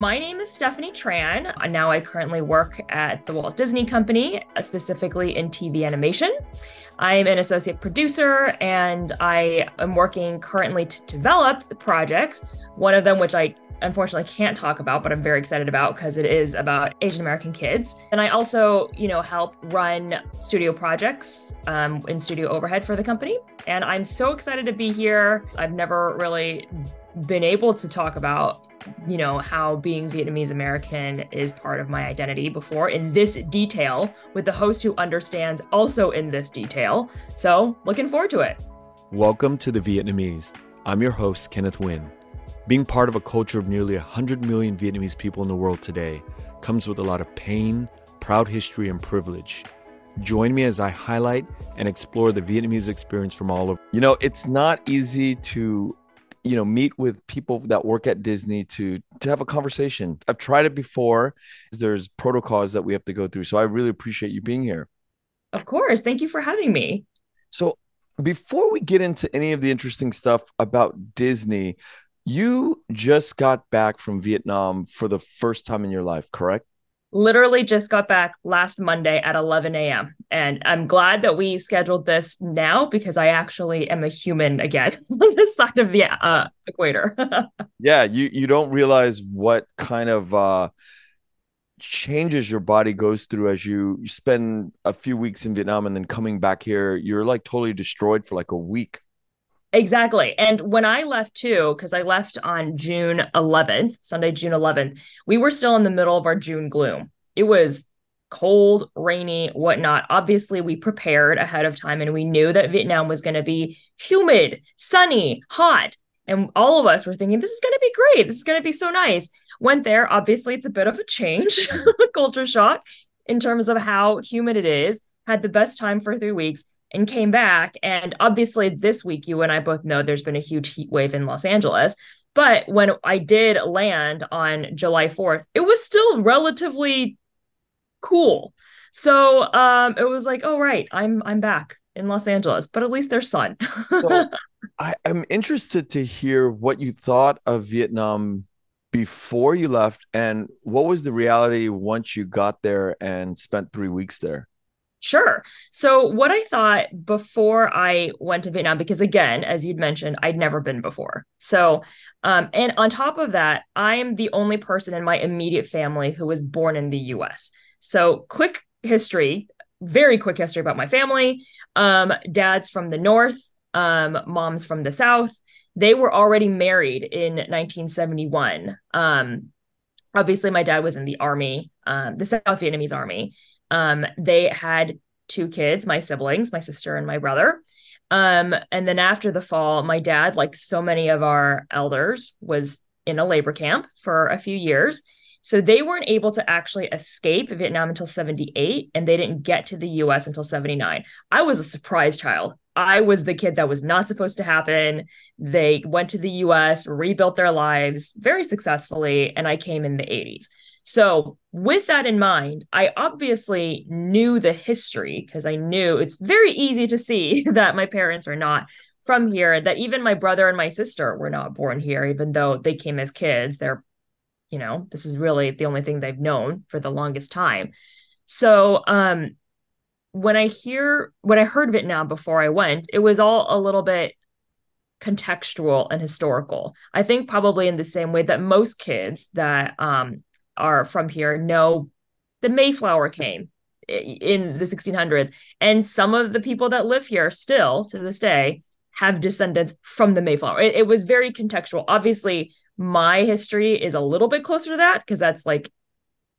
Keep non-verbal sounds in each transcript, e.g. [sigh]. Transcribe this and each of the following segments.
My name is Stephanie Tran. Now I currently work at the Walt Disney Company, uh, specifically in TV animation. I'm an associate producer and I am working currently to develop projects, one of them which I unfortunately can't talk about, but I'm very excited about because it is about Asian American kids. And I also, you know, help run studio projects um, in studio overhead for the company. And I'm so excited to be here. I've never really been able to talk about you know how being vietnamese american is part of my identity before in this detail with the host who understands also in this detail so looking forward to it welcome to the vietnamese i'm your host kenneth Nguyen being part of a culture of nearly 100 million Vietnamese people in the world today comes with a lot of pain, proud history, and privilege. Join me as I highlight and explore the Vietnamese experience from all over. You know, it's not easy to you know meet with people that work at disney to to have a conversation. I've tried it before. There's protocols that we have to go through. So i really appreciate you being here. Of course. Thank you for having me. So before we get into any of the interesting stuff about disney you just got back from Vietnam for the first time in your life, correct? Literally just got back last Monday at 11 a.m. And I'm glad that we scheduled this now because I actually am a human again [laughs] on this side of the uh, equator. [laughs] yeah, you you don't realize what kind of uh, changes your body goes through as you spend a few weeks in Vietnam and then coming back here. You're like totally destroyed for like a week. Exactly. And when I left too, because I left on June 11th, Sunday, June 11th, we were still in the middle of our June gloom. It was cold, rainy, whatnot. Obviously, we prepared ahead of time and we knew that Vietnam was going to be humid, sunny, hot. And all of us were thinking, this is going to be great. This is going to be so nice. Went there. Obviously, it's a bit of a change, [laughs] culture shock in terms of how humid it is. Had the best time for three weeks and came back. And obviously, this week, you and I both know there's been a huge heat wave in Los Angeles. But when I did land on July 4th, it was still relatively cool. So um, it was like, oh right, I'm I'm back in Los Angeles, but at least there's sun. so [laughs] I, I'm interested to hear what you thought of Vietnam before you left, and what was the reality once you got there and spent three weeks there. Sure. So, what I thought before I went to Vietnam, because again, as you'd mentioned, I'd never been before. So, um, and on top of that, I'm the only person in my immediate family who was born in the US. So, quick history, very quick history about my family. Um, dad's from the North, um, mom's from the South. They were already married in 1971. Um, obviously, my dad was in the army, um, the South Vietnamese army. Um, they had two kids, my siblings, my sister and my brother. Um, and then after the fall, my dad, like so many of our elders, was in a labor camp for a few years. So they weren't able to actually escape Vietnam until 78, and they didn't get to the US until 79. I was a surprise child. I was the kid that was not supposed to happen. They went to the US, rebuilt their lives very successfully, and I came in the 80s. So, with that in mind, I obviously knew the history because I knew it's very easy to see [laughs] that my parents are not from here, that even my brother and my sister were not born here, even though they came as kids. They're, you know, this is really the only thing they've known for the longest time. So, um, when I hear when I heard Vietnam before I went, it was all a little bit contextual and historical. I think probably in the same way that most kids that um, are from here know the Mayflower came in the 1600s. And some of the people that live here still to this day have descendants from the Mayflower. It, it was very contextual. Obviously, my history is a little bit closer to that because that's like,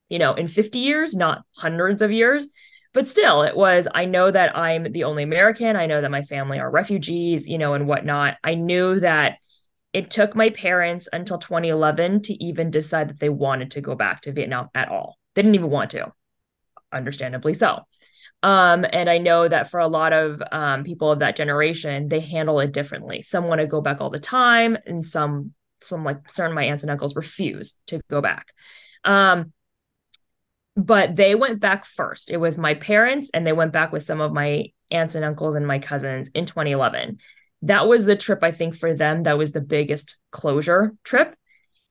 you know, in 50 years, not hundreds of years. But still, it was, I know that I'm the only American. I know that my family are refugees, you know, and whatnot. I knew that it took my parents until 2011 to even decide that they wanted to go back to Vietnam at all. They didn't even want to, understandably so. Um, and I know that for a lot of um, people of that generation, they handle it differently. Some want to go back all the time, and some, some like certain my aunts and uncles refuse to go back. Um, but they went back first. It was my parents, and they went back with some of my aunts and uncles and my cousins in 2011 that was the trip I think for them that was the biggest closure trip.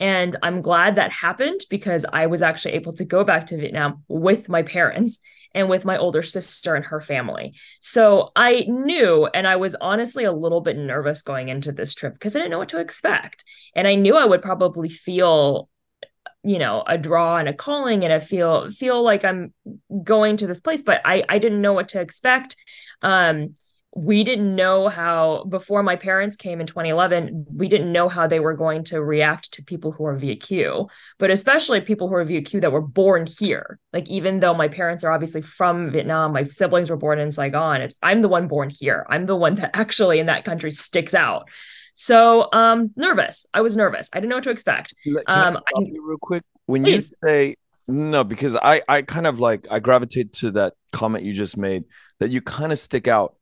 And I'm glad that happened because I was actually able to go back to Vietnam with my parents and with my older sister and her family. So I knew, and I was honestly a little bit nervous going into this trip because I didn't know what to expect. And I knew I would probably feel you know a draw and a calling and i feel feel like i'm going to this place but i i didn't know what to expect um we didn't know how before my parents came in 2011 we didn't know how they were going to react to people who are Viet Kieu but especially people who are Viet Kieu that were born here. Like even though my parents are obviously from Vietnam my siblings were born in Saigon. It's I'm the one born here. I'm the one that [laughs] actually in that country sticks out. So um nervous. I was nervous. I didn't know what to expect. Can um I stop you real quick? When please. you say no because I I kind of like I gravitate to that comment you just made that you kind of stick out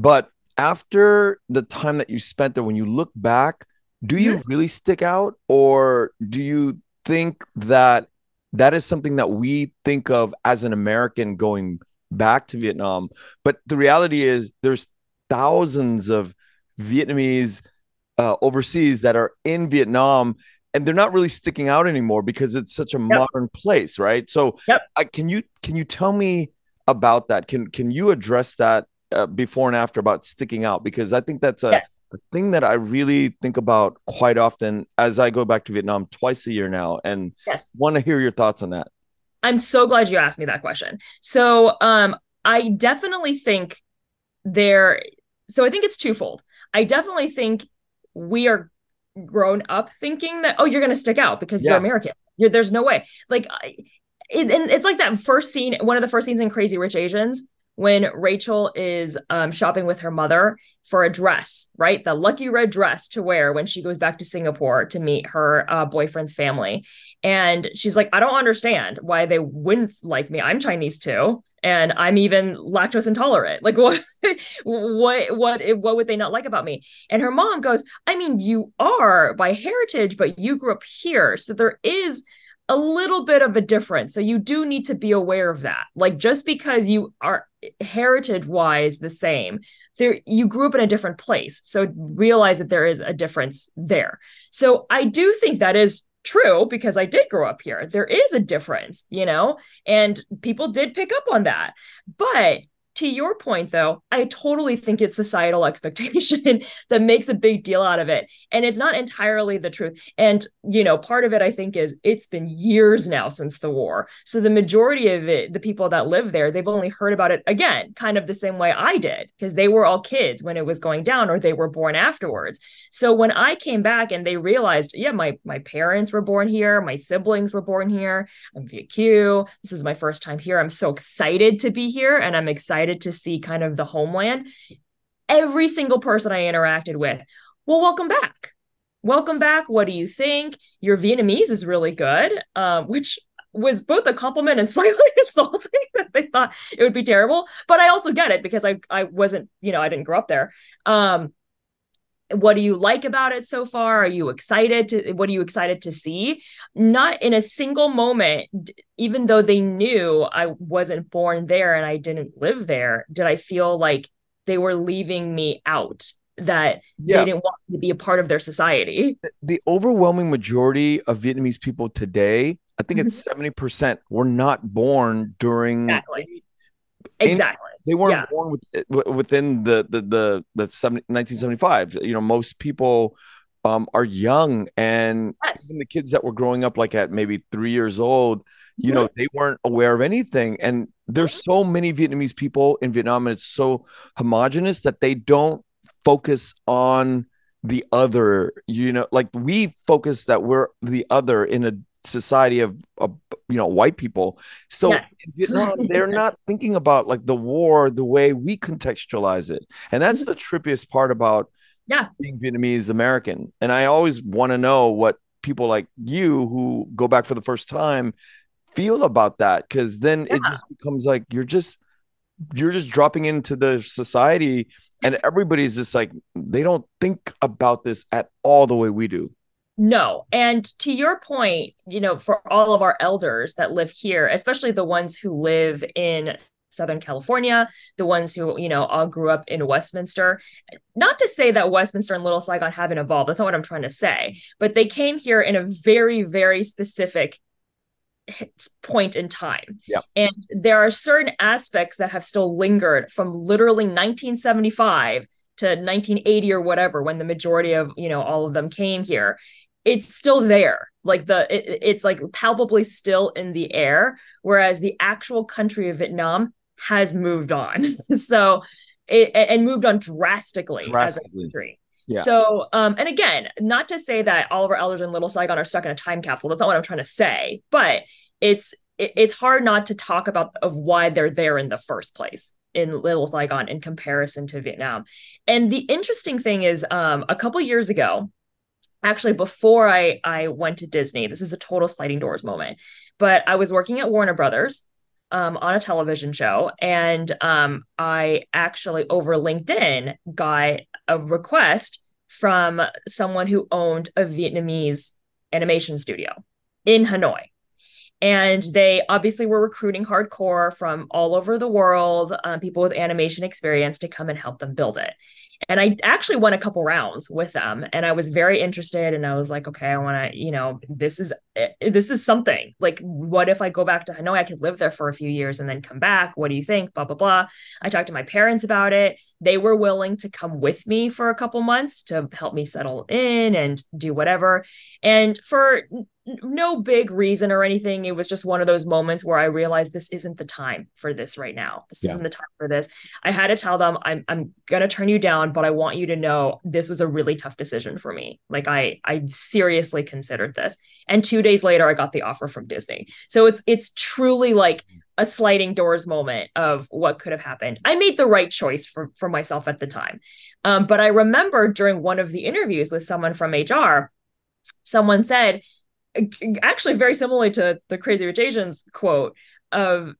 but after the time that you spent there, when you look back, do you mm-hmm. really stick out, or do you think that that is something that we think of as an American going back to Vietnam? But the reality is, there's thousands of Vietnamese uh, overseas that are in Vietnam and they're not really sticking out anymore because it's such a yep. modern place right so yep. uh, can you can you tell me about that can can you address that uh, before and after about sticking out because I think that's a, yes. a, thing that I really think about quite often as I go back to Vietnam twice a year now and yes. want to hear your thoughts on that. I'm so glad you asked me that question. So, um, I definitely think there, so I think it's twofold. I definitely think we are grown up thinking that, oh, you're going to stick out because yeah. you're American. You're, there's no way. Like, it, and it's like that first scene, one of the first scenes in Crazy Rich Asians when Rachel is um, shopping with her mother for a dress, right? The lucky red dress to wear when she goes back to Singapore to meet her uh, boyfriend's family. And she's like, I don't understand why they wouldn't like me. I'm Chinese too. And I'm even lactose intolerant. Like [laughs] what, what, what, what would they not like about me? And her mom goes, I mean, you are by heritage, but you grew up here. So there is a little bit of a difference. So you do need to be aware of that. Like just because you are heritage wise the same, there you grew up in a different place. So realize that there is a difference there. So I do think that is true because I did grow up here. There is a difference, you know, and people did pick up on that. But to your point though i totally think it's societal [laughs] expectation that makes a big deal out of it. And it's not entirely the truth. And you know part of it i think is it's been years now since the war. So the majority of it the people that live there they've only heard about it again kind of the same way i did because they were all kids when it was going down or they were born afterwards. So when i came back and they realized yeah my my parents were born here my siblings were born here i'm Viet Kieu this is my first time here i'm so excited to be here and i'm excited excited to see kind of the homeland. Every single person I interacted with, well, welcome back. Welcome back. What do you think? Your Vietnamese is really good, um, which was both a compliment and [laughs] slightly insulting that they thought it would be terrible. But I also get it because I I wasn't, you know, I didn't grow up there. Um, what do you like about it so far? Are you excited to what are you excited to see? Not in a single moment even though they knew i wasn't born there and i didn't live there did i feel like they were leaving me out that yeah. they didn't want me to be a part of their society. The overwhelming majority of vietnamese people today i think it's 70% mm-hmm. were not born during exactly. exactly they weren't yeah. born with, eh, within the the the, the 70, 1975 you know most people um, are young and yes. even the kids that were growing up like at maybe three years old you know mm-hmm. they weren't aware of anything and there's mm-hmm. so many vietnamese people in vietnam and it's so homogenous that they don't focus on the other you know like we focus that we're the other in a society of, of you know white people. So yes. [laughs] they're not thinking about like the war the way we contextualize it. And that's the trippiest part about yeah. being vietnamese american. And i always want to know what people like you who go back for the first time feel about that because then yeah. it just becomes like you're just you're just dropping into the society and everybody's just like they don't think about this at all the way we do no. And to your point, you know, for all of our elders that live here, especially the ones who live in Southern California, the ones who, you know, all grew up in Westminster. Not to say that Westminster and Little Saigon haven't evolved. That's not what I'm trying to say. But they came here in a very, very specific point in time. Yeah. And there are certain aspects that have still lingered from literally 1975 to 1980 or whatever when the majority of, you know, all of them came here. It's still there. Like the it, it's like palpably still in the air whereas the actual country of Vietnam has moved on. [laughs] so it and moved on drastically, drastically. as a country. Yeah. So, um, and again, not to say that Oliver Eldridge and Little Saigon are stuck in a time capsule. That's not what I'm trying to say. But it's it, it's hard not to talk about of why they're there in the first place in Little Saigon in comparison to Vietnam. And the interesting thing is, um, a couple years ago, actually before I I went to Disney, this is a total sliding doors moment, but I was working at Warner Brothers um, on a television show, and um, I actually over LinkedIn got a request from someone who owned a Vietnamese animation studio in Hanoi and they obviously were recruiting hardcore from all over the world um, people with animation experience to come and help them build it. And i actually went a couple rounds with them and i was very interested and i was like okay i want to you know this is eh, this is something. Like what if i go back to hanoi? I could live there for a few years and then come back. What do you think? Blah blah blah. I talked to my parents about it they were willing to come with me for a couple months to help me settle in and do whatever and for no big reason or anything. It was just one of those moments where I realized this isn't the time for this right now. This yeah. isn't the time for this. I had to tell them I'm I'm gonna turn you down, but I want you to know this was a really tough decision for me. Like I I seriously considered this. And two days later, I got the offer from Disney. So it's it's truly like a sliding doors moment of what could have happened. I made the right choice for for myself at the time. Um, but I remember during one of the interviews with someone from HR, someone said actually very similarly to the Crazy Rich Asians quote of,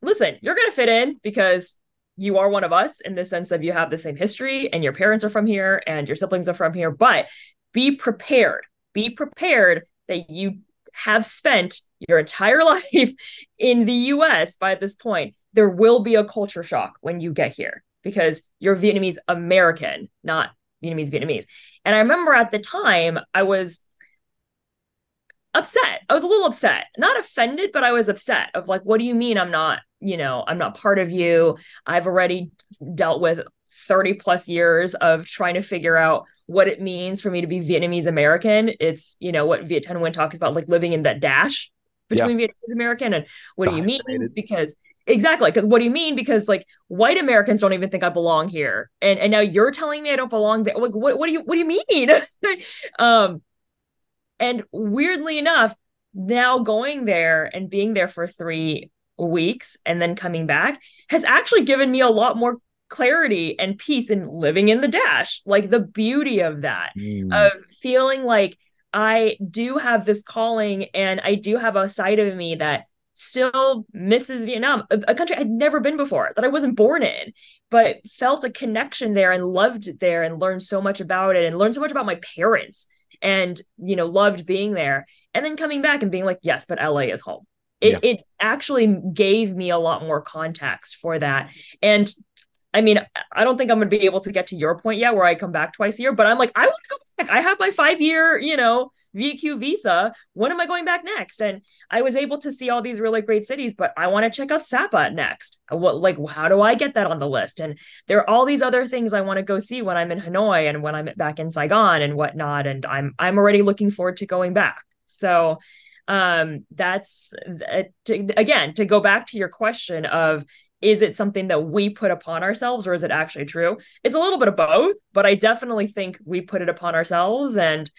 "Listen, you're going to fit in because." You are one of us in the sense of you have the same history and your parents are from here and your siblings are from here, but be prepared. Be prepared that you have spent your entire [laughs] life in the US by this point. There will be a culture shock when you get here because you're Vietnamese American, not Vietnamese Vietnamese. And I remember at the time I was upset. I was a little upset, not offended, but I was upset of like, what do you mean I'm not, you know, I'm not part of you? I've already dealt with 30 plus years of trying to figure out what it means for me to be Vietnamese American. It's, you know, what Viet Thanh Nguyen talks about, like living in that dash between yeah. Vietnamese American and what do you mean? Because exactly, because what do you mean? Because like white Americans don't even think I belong here. And and now you're telling me I don't belong there. Like what what do you what do you mean? [laughs] um and weirdly enough, now going there and being there for three weeks and then coming back has actually given me a lot more clarity and peace in living in the dash. Like the beauty of that, mm. of feeling like I do have this calling and I do have a side of me that still misses Vietnam, a, a, country I'd never been before, that I wasn't born in, but felt a connection there and loved it there and learned so much about it and learned so much about my parents and you know loved being there and then coming back and being like yes but la is home it, yeah. it actually gave me a lot more context for that and I mean, I don't think I'm going to be able to get to your point yet where I come back twice a year, but I'm like, I want to go back. I have my five year, you know, Viet Kieu visa. When am I going back next? And I was able to see all these really great cities, but I want to check out Sapa next. What like how do I get that on the list? And there are all these other things I want to go see when I'm in Hanoi and when I'm back in Saigon and whatnot. And I'm I'm already looking forward to going back. So um that's uh, to, again to go back to your question of is it something that we put upon ourselves or is it actually true? It's a little bit of both but i definitely think we put it upon ourselves and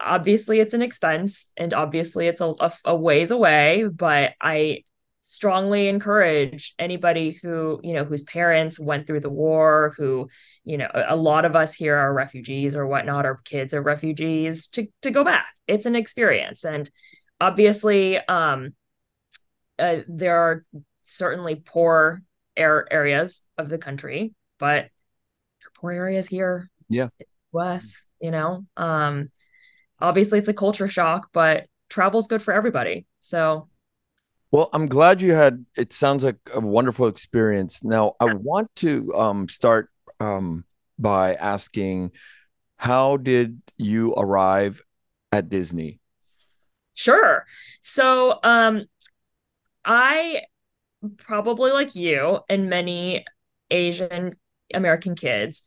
obviously it's an expense and obviously it's a, a, ways away but i strongly encourage anybody who you know whose parents went through the war who you know a lot of us here are refugees or whatnot or kids are refugees to to go back. It's an experience. And obviously um uh, there are certainly poor air areas of the country but poor areas here yeah west you know um obviously it's a culture shock, but travel's good for everybody. So Well, I'm glad you had. It sounds like a wonderful experience. Now, I want to um, start um, by asking, how did you arrive at Disney? Sure. So, um, I probably like you and many Asian American kids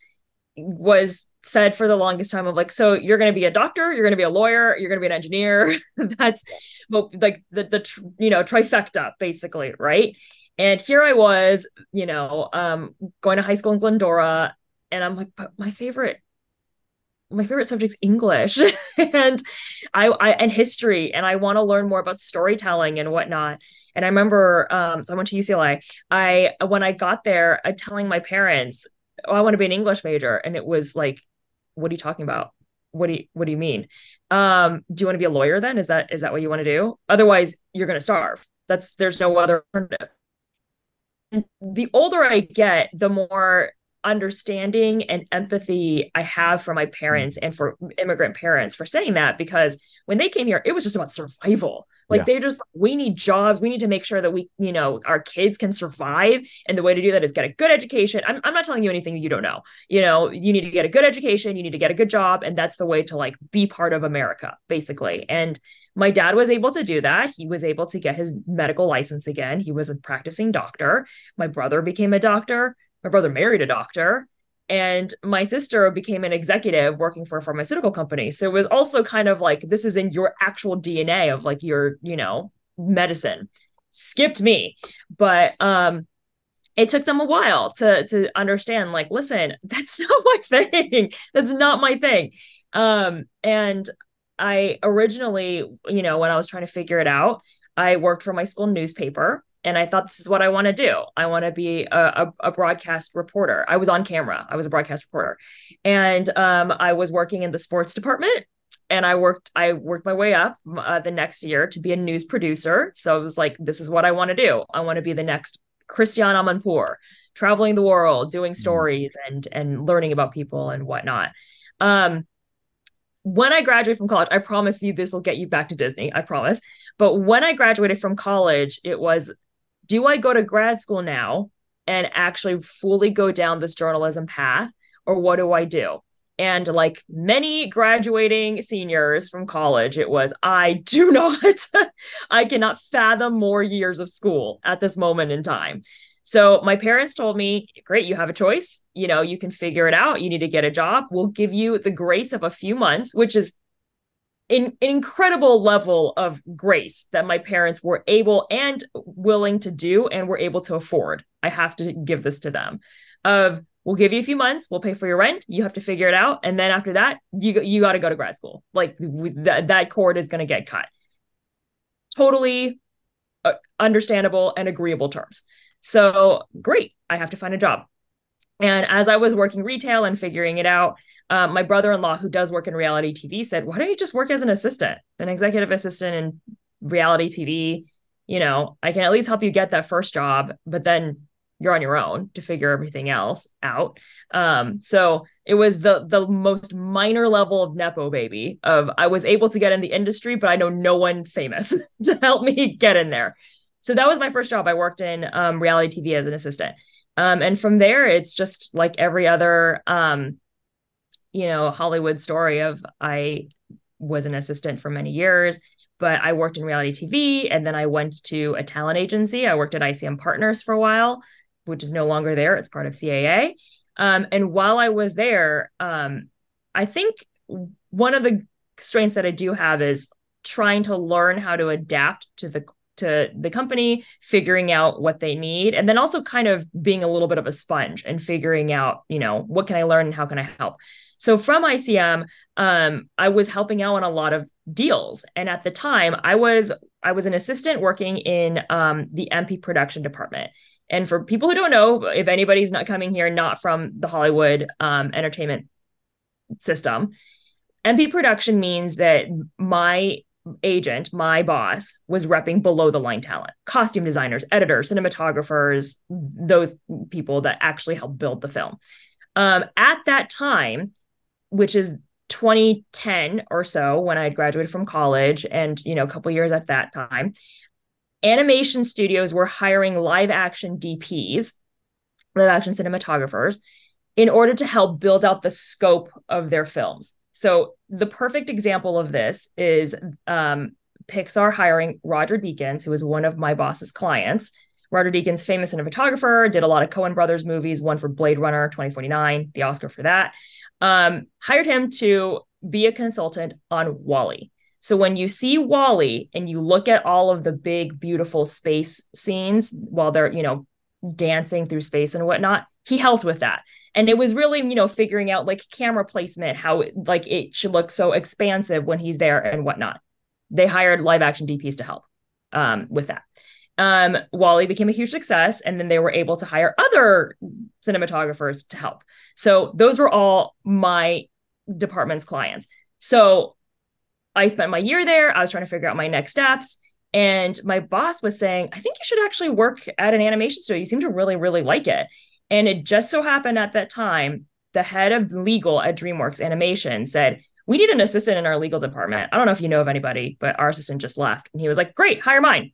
was fed for the longest time of like so you're going to be a doctor you're going to be a lawyer you're going to be an engineer. [laughs] That's well, like the the you know trifecta basically right? And here i was you know um going to high school in glendora and i'm like but my favorite my favorite subject's english. [laughs] And I, I and history and i want to learn more about storytelling and whatnot and i remember um so i went to ucla i when i got there I telling my parents oh, I want to be an English major. And it was like, what are you talking about? What do you what do you mean? Um, do you want to be a lawyer then? Is that is that what you want to do? Otherwise, you're gonna starve. That's there's no other alternative. And the older I get, the more understanding and empathy I have for my parents mm. and for immigrant parents for saying that because when they came here, it was just about survival. Like yeah. they just, we need jobs. We need to make sure that we, you know, our kids can survive. And the way to do that is get a good education. I'm, I'm not telling you anything you don't know. You know, you need to get a good education. You need to get a good job. And that's the way to like be part of America, basically. And my dad was able to do that. He was able to get his medical license again. He was a practicing doctor. My brother became a doctor my brother married a doctor and my sister became an executive working for a pharmaceutical company. So it was also kind of like this is in your actual dna of like your you know medicine. Skipped me. But um it took them a while to to understand like listen [laughs] that's not my thing. That's not my thing. Um and i originally you know when i was trying to figure it out i worked for my school newspaper and I thought this is what I want to do. I want to be a, a, a, broadcast reporter. I was on camera. I was a broadcast reporter, and um, I was working in the sports department. And I worked. I worked my way up uh, the next year to be a news producer. So I was like, "This is what I want to do. I want to be the next Christiane Amanpour, traveling the world, doing mm-hmm. stories and and learning about people and whatnot." Um, when I graduate from college, I promise you this will get you back to Disney. I promise. But when I graduated from college, it was do I go to grad school now and actually fully go down this journalism path, or what do I do? And like many graduating seniors from college, it was, I do [laughs] not, I cannot fathom more years of school at this moment in time. So my parents told me, great, you have a choice. You know, you can figure it out. You need to get a job. We'll give you the grace of a few months, which is an, incredible level of grace that my parents were able and willing to do and were able to afford. I have to give this to them. Of we'll give you a few months, we'll pay for your rent, you have to figure it out, and then after that, you you got to go to grad school. Like that that cord is going to get cut. Totally uh, understandable and agreeable terms. So great, I have to find a job. And as I was working retail and figuring it out, um, my brother-in-law, who does work in reality TV, said, "Why don't you just work as an assistant, an executive assistant in reality TV? You know, I can at least help you get that first job, but then you're on your own to figure everything else out." Um, so it was the the most minor level of nepo baby. Of I was able to get in the industry, but I know no one famous [laughs] to help me get in there. So that was my first job. I worked in um, reality TV as an assistant. Um, and from there, it's just like every other, um, you know, Hollywood story of I was an assistant for many years, but I worked in reality TV and then I went to a talent agency. I worked at ICM Partners for a while, which is no longer there. It's part of CAA. Um, and while I was there, um, I think one of the strengths that I do have is trying to learn how to adapt to the to the company, figuring out what they need, and then also kind of being a little bit of a sponge and figuring out, you know, what can I learn and how can I help. So from ICM, um, I was helping out on a lot of deals, and at the time, I was I was an assistant working in um, the MP production department. And for people who don't know, if anybody's not coming here, not from the Hollywood um, entertainment system, MP production means that my agent, my boss, was repping below the line talent, costume designers, editors, cinematographers, those people that actually help build the film. Um, at that time, which is 2010 or so, when I graduated from college, and you know, a couple years at that time, animation studios were hiring live action DPs, live action cinematographers, in order to help build out the scope of their films. So the perfect example of this is um, Pixar hiring Roger Deakins, who is one of my boss's clients. Roger Deakins, famous cinematographer, did a lot of Coen Brothers movies, one for Blade Runner 2049, the Oscar for that. Um, hired him to be a consultant on WALL-E. So when you see WALL-E and you look at all of the big, beautiful space scenes while they're, you know, dancing through space and whatnot, he helped with that. And it was really, you know, figuring out like camera placement, how like it should look so expansive when he's there and whatnot. They hired live action DPs to help um, with that. Um, WALL-E became a huge success, and then they were able to hire other cinematographers to help. So those were all my department's clients. So I spent my year there. I was trying to figure out my next steps. And my boss was saying, I think you should actually work at an animation studio. You seem to really, really like it. And it just so happened at that time, the head of legal at DreamWorks Animation said, We need an assistant in our legal department. I don't know if you know of anybody, but our assistant just left. And he was like, Great, hire mine.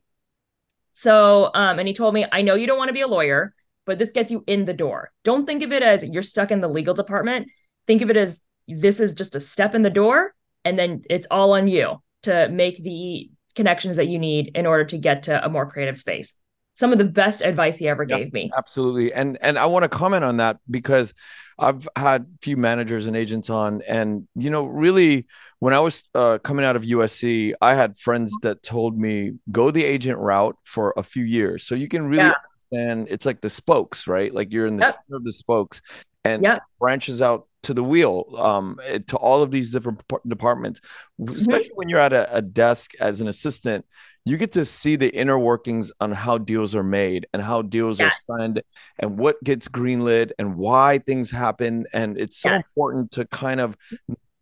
So, um, and he told me, I know you don't want to be a lawyer, but this gets you in the door. Don't think of it as you're stuck in the legal department. Think of it as this is just a step in the door and then it's all on you to make the connections that you need in order to get to a more creative space some of the best advice he ever yeah, gave me absolutely and and i want to comment on that because i've had a few managers and agents on and you know really when i was uh, coming out of usc i had friends that told me go the agent route for a few years so you can really yeah. understand it's like the spokes right like you're in the yep. center of the spokes and yep. branches out to the wheel um, eh, to all of these different departments mm-hmm. especially mm-hmm. when you're at a, a, desk as an assistant you get to see the inner workings on how deals are made and how deals yes. are signed and what gets greenlit and why things happen and it's so yes. important to kind of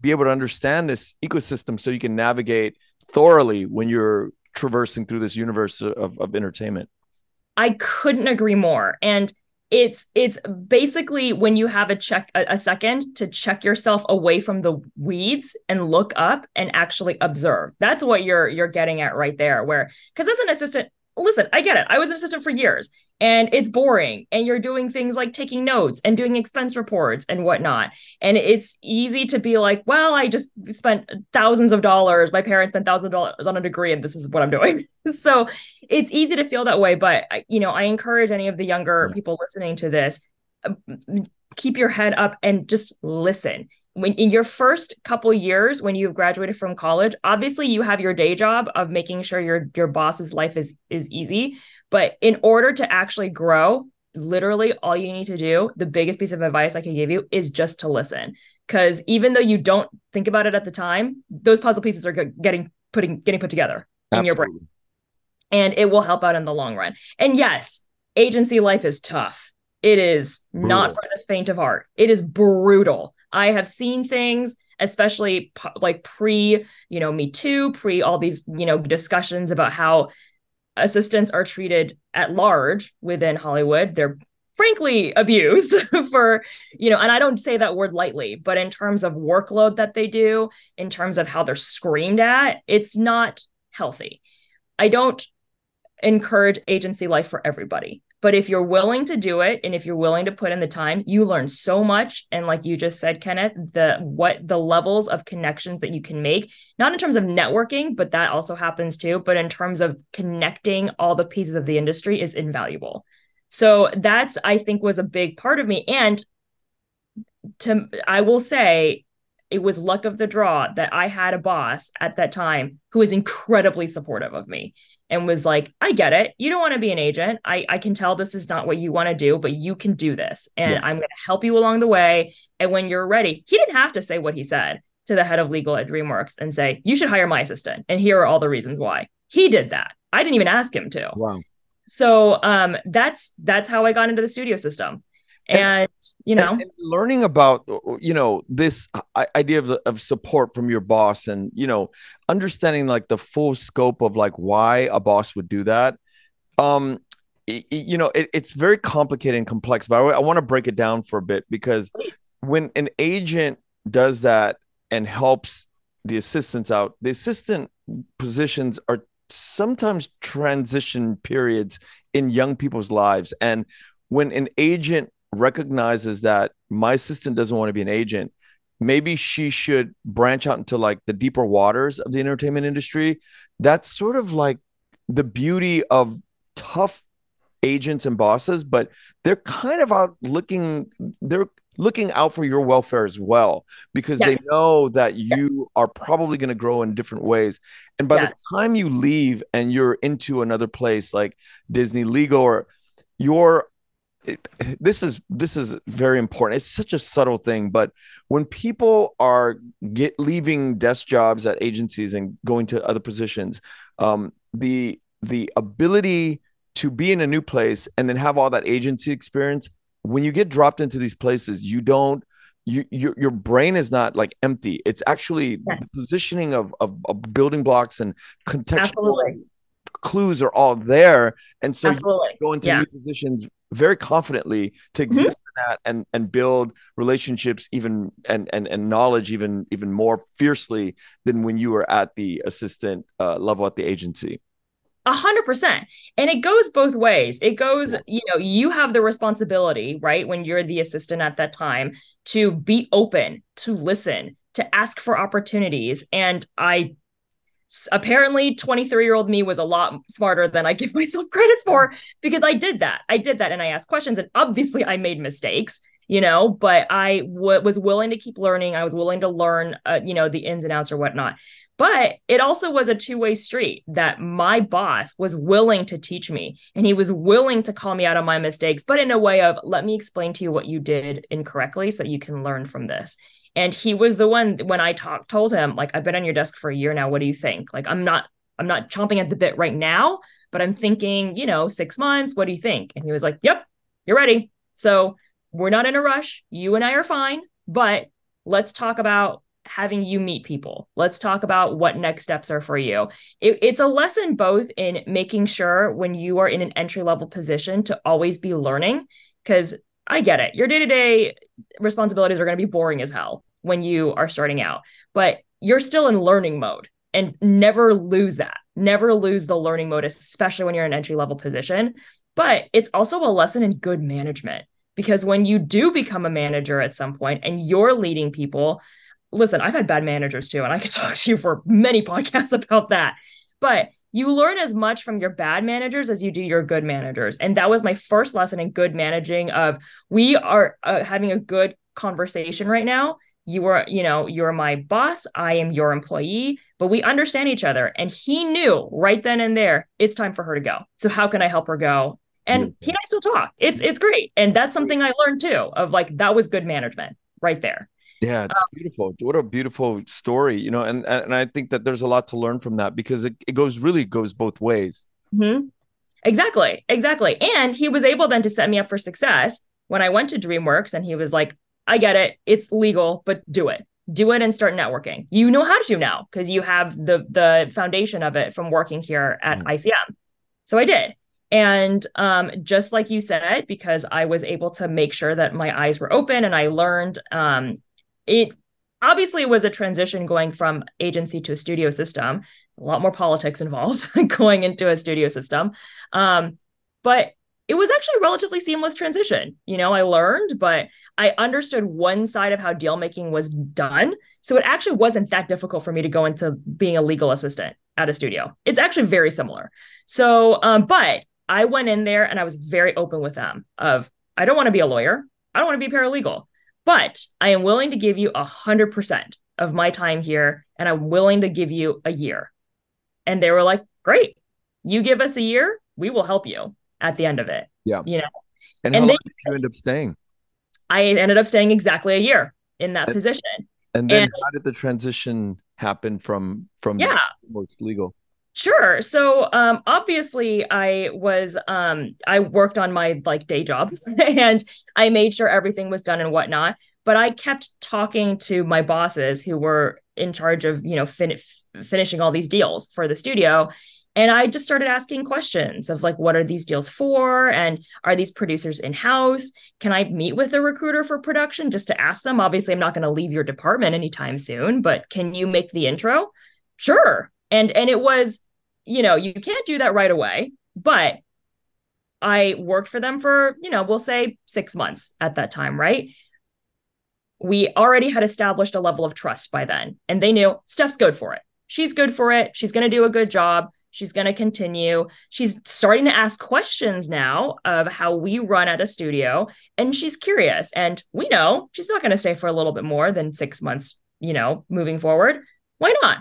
be able to understand this ecosystem so you can navigate thoroughly when you're traversing through this universe of, of entertainment i couldn't agree more and it's it's basically when you have a check a, a, second to check yourself away from the weeds and look up and actually observe. That's what you're you're getting at right there where because as an assistant listen, I get it. I was an assistant for years and it's boring. And you're doing things like taking notes and doing expense reports and whatnot. And it's easy to be like, well, I just spent thousands of dollars. My parents spent thousands of dollars on a degree and this is what I'm doing. [laughs] so it's easy to feel that way. But, you know, I encourage any of the younger people listening to this uh, keep your head up and just listen when in your first couple years when you've graduated from college obviously you have your day job of making sure your your boss's life is is easy but in order to actually grow literally all you need to do the biggest piece of advice i can give you is just to listen. Because even though you don't think about it at the time those puzzle pieces are getting putting getting put together in your brain. And it will help out in the long run. And yes agency life is tough. It is brutal. not for the faint of heart. It is brutal I have seen things, especially like pre, you know, Me Too, pre all these, you know, discussions about how assistants are treated at large within Hollywood. They're frankly abused [laughs] for, you know, and I don't say that word lightly, but in terms of workload that they do, in terms of how they're screamed at, it's not healthy. I don't encourage agency life for everybody. But if you're willing to do it and if you're willing to put in the time, you learn so much. And like you just said, Kenneth, the what the levels of connections that you can make, not in terms of networking, but that also happens too, but in terms of connecting all the pieces of the industry is invaluable. So that's I think was a big part of me. And to I will say it was luck of the draw that I had a boss at that time who was incredibly supportive of me and was like, I get it. You don't want to be an agent. I, I can tell this is not what you want to do, but you can do this. And yeah. I'm going to help you along the way. And when you're ready, he didn't have to say what he said to the head of legal at DreamWorks and say, you should hire my assistant. And here are all the reasons why. He did that. I didn't even ask him to. Wow. So um, that's that's how I got into the studio system and, and you know and, learning about you know this idea of, of support from your boss and you know understanding like the full scope of like why a boss would do that um it, you know it, it's very complicated and complex but i, I want to break it down for a bit because when an agent does that and helps the assistants out the assistant positions are sometimes transition periods in young people's lives. And when an agent recognizes that my assistant doesn't want to be an agent, maybe she should branch out into like the deeper waters of the entertainment industry. That's sort of like the beauty of tough agents and bosses, but they're kind of out looking, they're looking out for your welfare as well because yes. they know that you yes. are probably going to grow in different ways and by yes. the time you leave and you're into another place like disney legal or your it, this is this is very important it's such a subtle thing but when people are get leaving desk jobs at agencies and going to other positions um, the the ability to be in a new place and then have all that agency experience when you get dropped into these places, you don't you your your brain is not like empty. It's actually yes. the positioning of, of, of building blocks and contextual Absolutely. Clues are all there, and so Absolutely. you go into yeah. new positions very confidently to mm-hmm. exist mm-hmm. in that and and build relationships even and and and knowledge even even more fiercely than when you were at the assistant uh, level at the agency. A hundred percent. And it goes both ways. It goes, you know, you have the responsibility, right? When you're the assistant at that time to be open, to listen, to ask for opportunities. And I apparently 23 year old me was a lot smarter than I give [laughs] myself credit for because I did that. I did that and I asked questions. And obviously I made mistakes you know but I w- was willing to keep learning i was willing to learn uh, you know the ins and outs or whatnot but it also was a two way street that my boss was willing to teach me and he was willing to call me out on my mistakes, but in a way of, let me explain to you what you did incorrectly so that you can learn from this. And he was the one when I talked, told him, like, I've been on your desk for a year now. What do you think? Like, I'm not, I'm not chomping at the bit right now, but I'm thinking, you know, six months. What do you think? And he was like, Yep, you're ready. So we're not in a rush. You and I are fine, but let's talk about having you meet people. Let's talk about what next steps are for you. It, it's a lesson both in making sure when you are in an entry level position to always be learning, because I get it. Your day to day responsibilities are going to be boring as hell when you are starting out, but you're still in learning mode and never lose that. Never lose the learning mode, especially when you're in an entry level position. But it's also a lesson in good management because when you do become a manager at some point and you're leading people, listen, I've had bad managers too, and I could [laughs] talk to you for many podcasts [laughs] about that. But you learn as much from your bad managers as you do your good managers. And that was my first lesson in good managing of we are uh, having a good conversation right now. You are, you know, you're my boss, I am your employee, but we understand each other. And he knew right then and there, it's time for her to go. So how can I help her go? And he and I still talk. It's it's great. And that's something I learned too of like that was good management right there. Yeah, it's um, beautiful. What a beautiful story, you know, and and I think that there's a lot to learn from that because it, it goes really goes both ways. Mm-hmm. Exactly, exactly. And he was able then to set me up for success when I went to DreamWorks, and he was like, "I get it, it's legal, but do it, do it, and start networking. You know how to now because you have the the foundation of it from working here at mm-hmm. ICM." So I did. And um, just like you said, because I was able to make sure that my eyes were open and I learned um, it obviously was a transition going from agency to a studio system. a lot more politics involved [laughs] going into a studio system. Um, but it was actually a relatively seamless transition. You know, I learned, but I understood one side of how deal making was done. So it actually wasn't that difficult for me to go into being a legal assistant at a studio. It's actually very similar. So, um, but I went in there and I was very open with them of I don't want to be a lawyer. I don't want to be paralegal but I am willing to give you a hundred percent of my time here, and I'm willing to give you a year. And they were like, Great, you give us a year, we will help you at the end of it. Yeah. You know. And, and how long did you end up staying? I ended up staying exactly a year in that and, position. And then and, how did the transition happen from from yeah. most legal? Sure. So um obviously I was um I worked on my like day job [laughs] and I made sure everything was done and whatnot. But I kept talking to my bosses who were in charge of, you know, fin- finishing all these deals for the studio. And I just started asking questions of like, what are these deals for? And are these producers in house? Can I meet with a recruiter for production just to ask them? Obviously, I'm not going to leave your department anytime soon, but can you make the intro? Sure and and it was you know, you can't do that right away, but I worked for them for, you know, we'll say six months at that time, right? We already had established a level of trust by then, and they knew Steph's good for it. She's good for it. She's going to do a good job. She's going to continue. She's starting to ask questions now of how we run at a studio, and she's curious. And we know she's not going to stay for a little bit more than six months, you know, moving forward. Why not?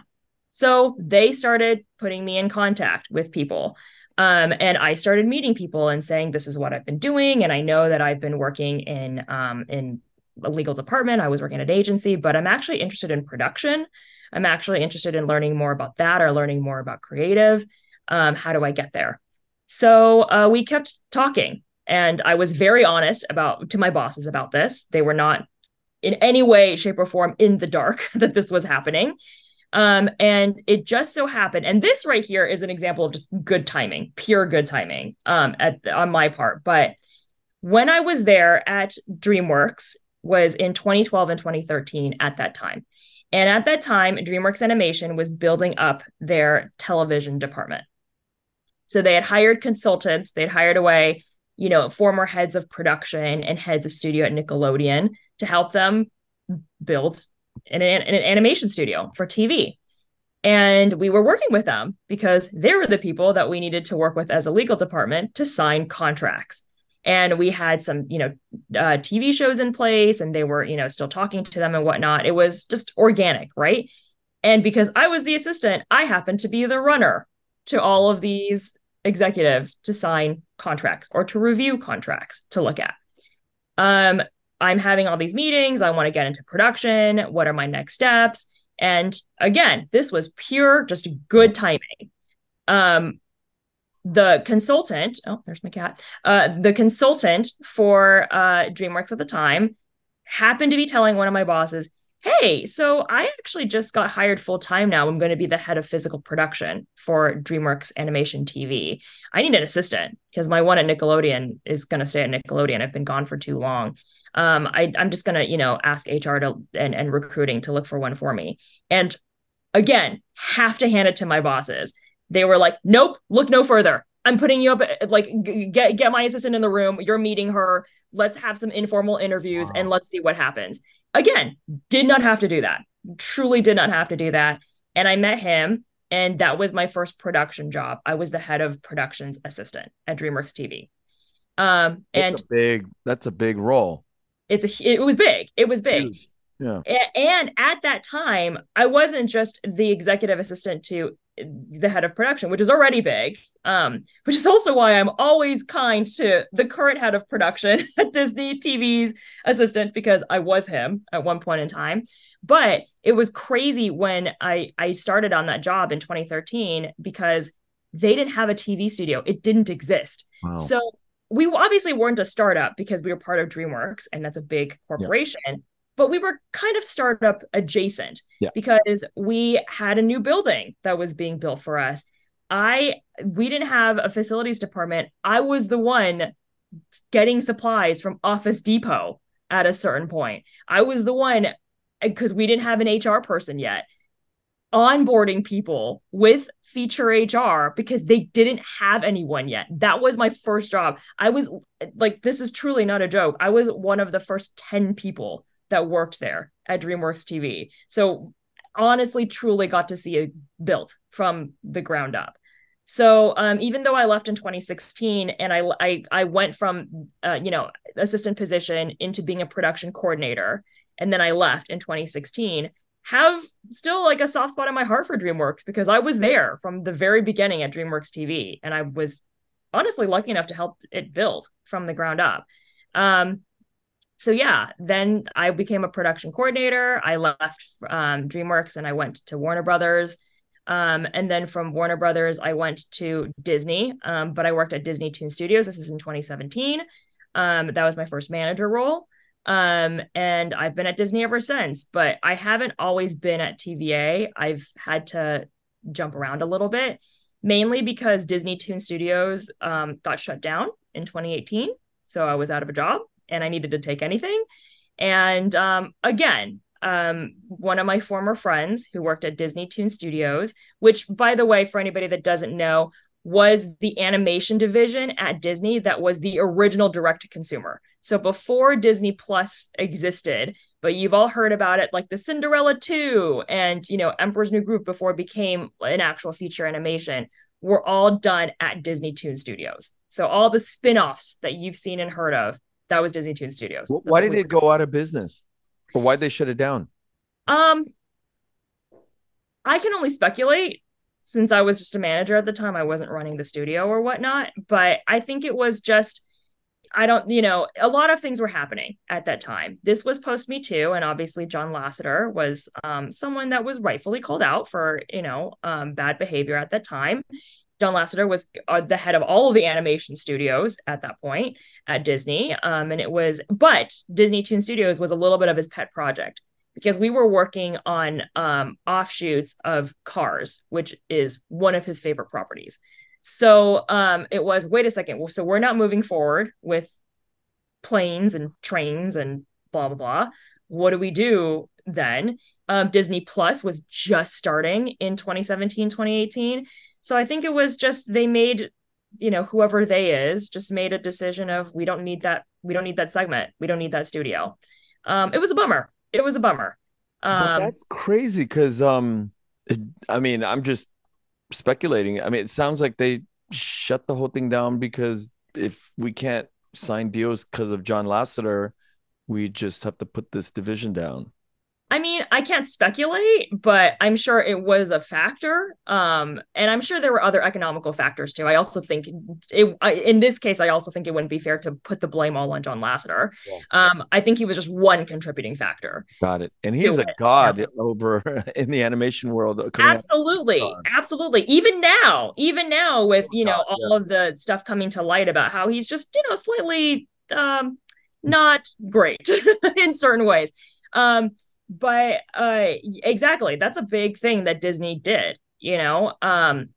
So they started putting me in contact with people. Um, and I started meeting people and saying, this is what I've been doing. And I know that I've been working in um, in a legal department. I was working at an agency, but I'm actually interested in production. I'm actually interested in learning more about that or learning more about creative. Um, how do I get there? So uh, we kept talking, and I was very honest about to my bosses about this. They were not in any way, shape, or form in the dark [laughs] that this was happening. Um, and it just so happened, and this right here is an example of just good timing, pure good timing um, at, on my part. But when I was there at DreamWorks was in 2012 and 2013 at that time. And at that time, DreamWorks Animation was building up their television department. So they had hired consultants, they'd hired away, you know, former heads of production and heads of studio at Nickelodeon to help them build in an, in an animation studio for TV. And we were working with them because they were the people that we needed to work with as a legal department to sign contracts. And we had some, you know, uh, TV shows in place and they were, you know, still talking to them and whatnot. It was just organic, right? And because I was the assistant, I happened to be the runner to all of these executives to sign contracts or to review contracts to look at. Um, I'm having all these meetings. I want to get into production. What are my next steps? And again, this was pure, just good timing. Um, the consultant, oh, there's my cat. Uh, the consultant for uh, DreamWorks at the time happened to be telling one of my bosses, hey, so I actually just got hired full time now. I'm going to be the head of physical production for DreamWorks Animation TV. I need an assistant because my one at Nickelodeon is going to stay at Nickelodeon. I've been gone for too long. Um, I, I'm just going to, you know, ask HR to and, and recruiting to look for one for me. And again, have to hand it to my bosses. They were like, nope, look no further. I'm putting you up, like, get get my assistant in the room. You're meeting her. Let's have some informal interviews wow. and let's see what happens. Again, did not have to do that. Truly did not have to do that. And I met him, and that was my first production job. I was the head of productions assistant at DreamWorks TV. Um, and a big that's a big role. It's a it was big. It was big. Yeah. And at that time, I wasn't just the executive assistant to the head of production, which is already big. Um, which is also why I'm always kind to the current head of production [laughs] at Disney TV's assistant because I was him at one point in time. But it was crazy when I I started on that job in 2013 because they didn't have a TV studio. It didn't exist. Wow. So we obviously weren't a startup because we were part of DreamWorks and that's a big corporation. Yeah but we were kind of startup adjacent yeah. because we had a new building that was being built for us. I we didn't have a facilities department. I was the one getting supplies from Office Depot at a certain point. I was the one because we didn't have an HR person yet onboarding people with feature HR because they didn't have anyone yet. That was my first job. I was like, this is truly not a joke. I was one of the first 10 people that worked there at DreamWorks TV. So honestly, truly got to see it built from the ground up. So um, even though I left in 2016 and I I, I went from uh, you know assistant position into being a production coordinator, and then I left in 2016, have still like a soft spot in my heart for DreamWorks because I was there from the very beginning at DreamWorks TV, and I was honestly lucky enough to help it build from the ground up. Um, so yeah, then I became a production coordinator. I left um, DreamWorks and I went to Warner Brothers. Um, and then from Warner Brothers, I went to Disney, um, but I worked at Disney Toon Studios. This is in 2017. Um, that was my first manager role. Um, and I've been at Disney ever since, but I haven't always been at TVA. I've had to jump around a little bit, mainly because Disney Toon Studios um, got shut down in 2018. So I was out of a job and I needed to take anything. And um, again, um, one of my former friends who worked at Disney Toon Studios, which, by the way, for anybody that doesn't know, was the animation division at Disney that was the original direct to consumer. So before Disney Plus existed, but you've all heard about it like the Cinderella 2 and, you know, Emperor's New Groove before it became an actual feature animation were all done at Disney Toon Studios. So all the spin-offs that you've seen and heard of, that was Disney Toon Studios. That's why did it go out of business? Or why did they shut it down? Um I can only speculate since I was just a manager at the time, I wasn't running the studio or whatnot. But I think it was just, I don't, you know, a lot of things were happening at that time. This was post Me Too, and obviously John Lasseter was um, someone that was rightfully called out for, you know, um, bad behavior at that time. John Lasseter was uh, the head of all of the animation studios at that point at Disney. Um, and it was, but Disney Toon Studios was a little bit of his pet project because we were working on um, offshoots of Cars, which is one of his favorite properties. So um, it was wait a second. So we're not moving forward with planes and trains and blah blah blah. What do we do then? Um, Disney Plus was just starting in 2017, 2018. So I think it was just they made, you know, whoever they is just made a decision of we don't need that. We don't need that segment. We don't need that studio. Um, it was a bummer it was a bummer. Um, but that's crazy because um, it, I mean, I'm just speculating. I mean, it sounds like they shut the whole thing down because if we can't sign deals because of John Lasseter, we just have to put this division down. I mean, I can't speculate, but I'm sure it was a factor. Um, and I'm sure there were other economical factors too. I also think it, I, in this case, I also think it wouldn't be fair to put the blame all on John Lasseter. Yeah. Um, I think he was just one contributing factor. Got it. And he's a god yeah. over [laughs] in the animation world. Absolutely, absolutely. Even now, even now, with you know all yeah. of the stuff coming to light about how he's just you know slightly um, not great [laughs] in certain ways. Um, but uh exactly that's a big thing that disney did you know um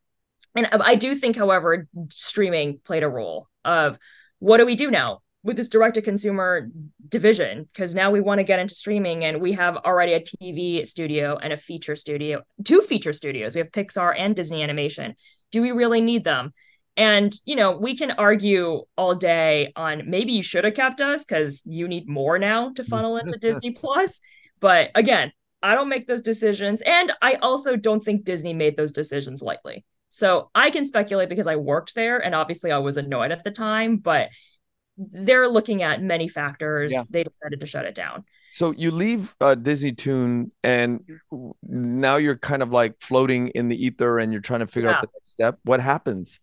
and i do think however streaming played a role of what do we do now with this direct to consumer division? Because now we want to get into streaming and we have already a tv studio and a feature studio two feature studios. We have pixar and disney animation. Do we really need them? And you know we can argue all day on maybe you should have kept us because you need more now to funnel into [laughs] disney plus but again, I don't make those decisions. And I also don't think Disney made those decisions lightly. So I can speculate because I worked there and obviously I was annoyed at the time, but they're looking at many factors. Yeah. They decided to shut it down. So you leave uh, Disney Toon and now you're kind of like floating in the ether and you're trying to figure yeah. out the next step. What happens?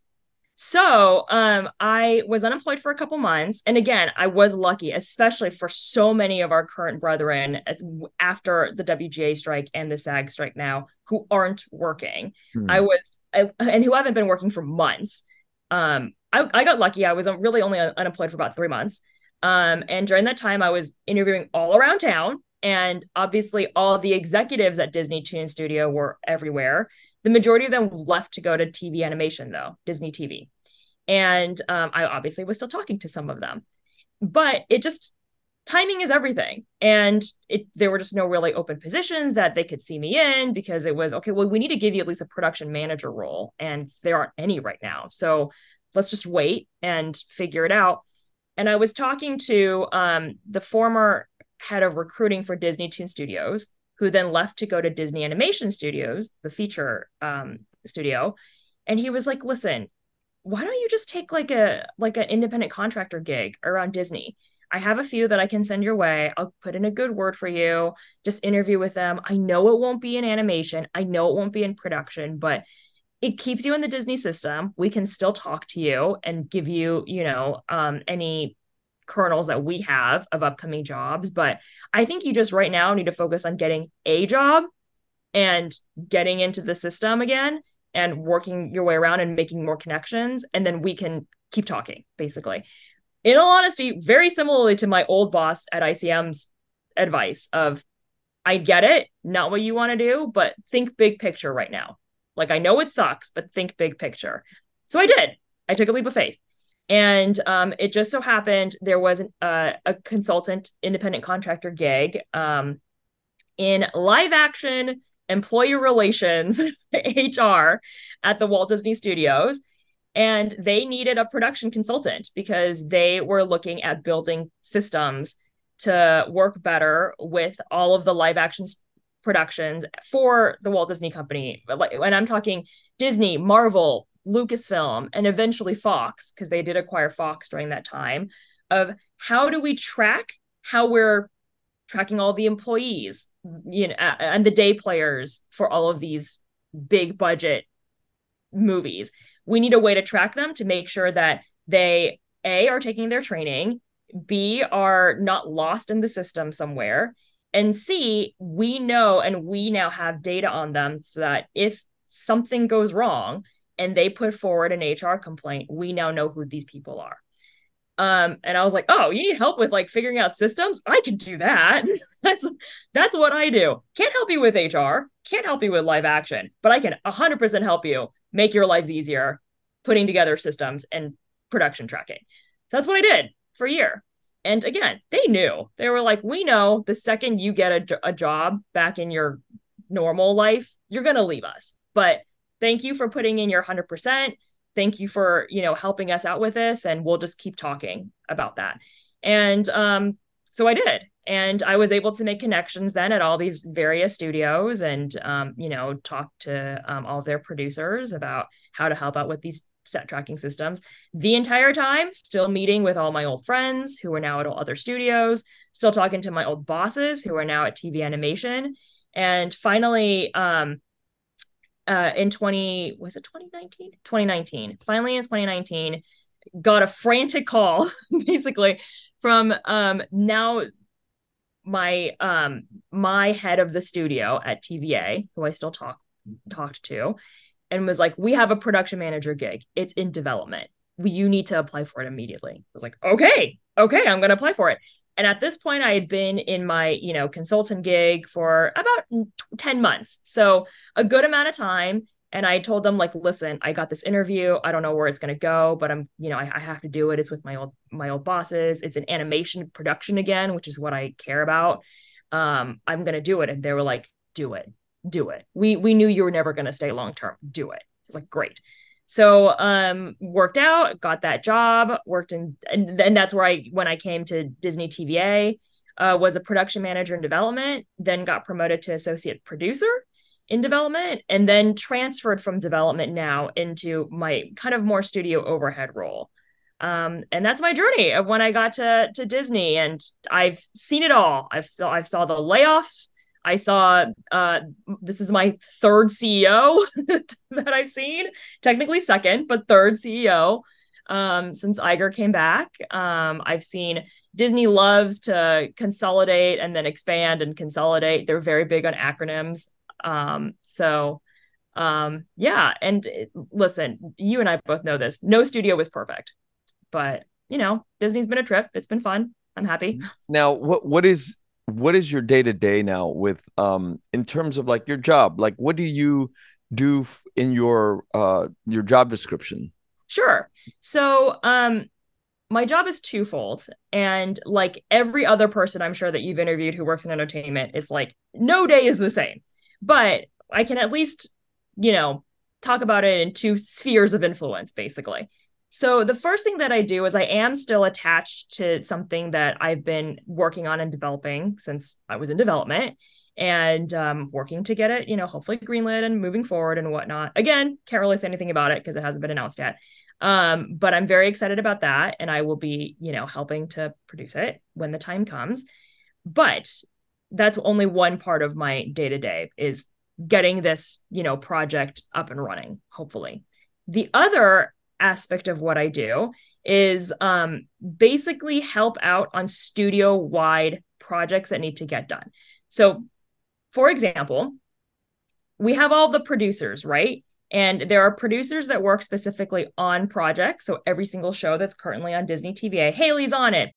So um, I was unemployed for a couple months. And again, I was lucky, especially for so many of our current brethren uh, after the WGA strike and the SAG strike now who aren't working. Hmm. I was, I, and who haven't been working for months. Um, I, I got lucky. I was really only unemployed for about three months. Um, and during that time, I was interviewing all around town. And obviously, all the executives at Disney Toon Studio were everywhere. The majority of them left to go to TV animation, though, Disney TV. And um, I obviously was still talking to some of them. But it just, timing is everything. And it, there were just no really open positions that they could see me in because it was, okay, well, we need to give you at least a production manager role. And there aren't any right now. So let's just wait and figure it out. And I was talking to um, the former head of recruiting for Disney Toon Studios, who then left to go to Disney Animation Studios, the feature um, studio. And he was like, listen, why don't you just take like a like an independent contractor gig around Disney? I have a few that I can send your way. I'll put in a good word for you. Just interview with them. I know it won't be in animation. I know it won't be in production, but it keeps you in the Disney system. We can still talk to you and give you, you know, um, any kernels that we have of upcoming jobs. But I think you just right now need to focus on getting a job and getting into the system again and working your way around and making more connections. And then we can keep talking, basically. In all honesty, very similarly to my old boss at ICM's advice of I get it, not what you want to do, but think big picture right now. Like I know it sucks, but think big picture. So I did. I took a leap of faith. And um, it just so happened there was an, uh, a consultant independent contractor gig um, in live action employee relations [laughs] HR at the Walt Disney Studios and they needed a production consultant because they were looking at building systems to work better with all of the live action productions for the Walt Disney Company. And I'm talking Disney, Marvel, Lucasfilm, and eventually Fox, because they did acquire Fox during that time, of how do we track how we're tracking all the employees, you know, and the day players for all of these big budget movies. We need a way to track them to make sure that they a are taking their training, b are not lost in the system somewhere, and c we know and we now have data on them so that if something goes wrong and they put forward an HR complaint, we now know who these people are. Um, and I was like, oh, you need help with like figuring out systems? I can do that. [laughs] that's that's what I do. Can't help you with HR, can't help you with live action, but I can 100% help you make your lives easier putting together systems and production tracking. That's what I did for a year. And again, they knew. They were like, we know the second you get a, a job back in your normal life, you're going to leave us. But thank you for putting in your 100% thank you for you know helping us out with this and we'll just keep talking about that. And um so i did. And i was able to make connections then at all these various studios and um, you know talk to um, all of their producers about how to help out with these set tracking systems. The entire time still meeting with all my old friends who are now at all other studios still talking to my old bosses who are now at tv animation. And finally um, uh, in 20 was it 2019 2019 finally in 2019 got a frantic call [laughs] basically from um now my um my head of the studio at TVA who I still talk talked to and was like we have a production manager gig. It's in development. You need to apply for it immediately. I was like okay okay I'm going to apply for it and at this point, I had been in my, you know, consultant gig for about 10 months. So a good amount of time. And I told them, like, listen, I got this interview. I don't know where it's gonna go, but I'm, you know, I, I have to do it. It's with my old my old bosses. It's an animation production again, which is what I care about. Um, I'm gonna do it. And they were like, do it, do it. We we knew you were never gonna stay long term. Do it. It's like, great. So um worked out, got that job, worked in and then that's where I when I came to Disney TVA, uh, was a production manager in development, then got promoted to associate producer in development and then transferred from development now into my kind of more studio overhead role. Um, and that's my journey of when I got to to Disney, and I've seen it all. I've saw I saw the layoffs. I saw uh, this is my third CEO [laughs] that I've seen, technically second, but third CEO um, since Iger came back. Um, I've seen Disney loves to consolidate and then expand and consolidate. They're very big on acronyms. Um, so, um, yeah. And it, listen, you and I both know this. No studio was perfect, but you know, Disney's been a trip. It's been fun. I'm happy. Now, what what is what is your day to day now with um in terms of like your job? Like what do you do in your uh your job description? Sure. So um my job is twofold and like every other person I'm sure that you've interviewed who works in entertainment, it's like no day is the same. But I can at least, you know, talk about it in two spheres of influence basically. So the first thing that I do is I am still attached to something that I've been working on and developing since I was in development and um, working to get it, you know, hopefully greenlit and moving forward and whatnot. Again, can't really say anything about it because it hasn't been announced yet. Um, but I'm very excited about that, and I will be, you know, helping to produce it when the time comes. But that's only one part of my day to day is getting this, you know, project up and running. Hopefully, the other aspect of what I do is um, basically help out on studio wide projects that need to get done. So, for example, we have all the producers, right? And there are producers that work specifically on projects. So every single show that's currently on Disney TVA, Haley's on it,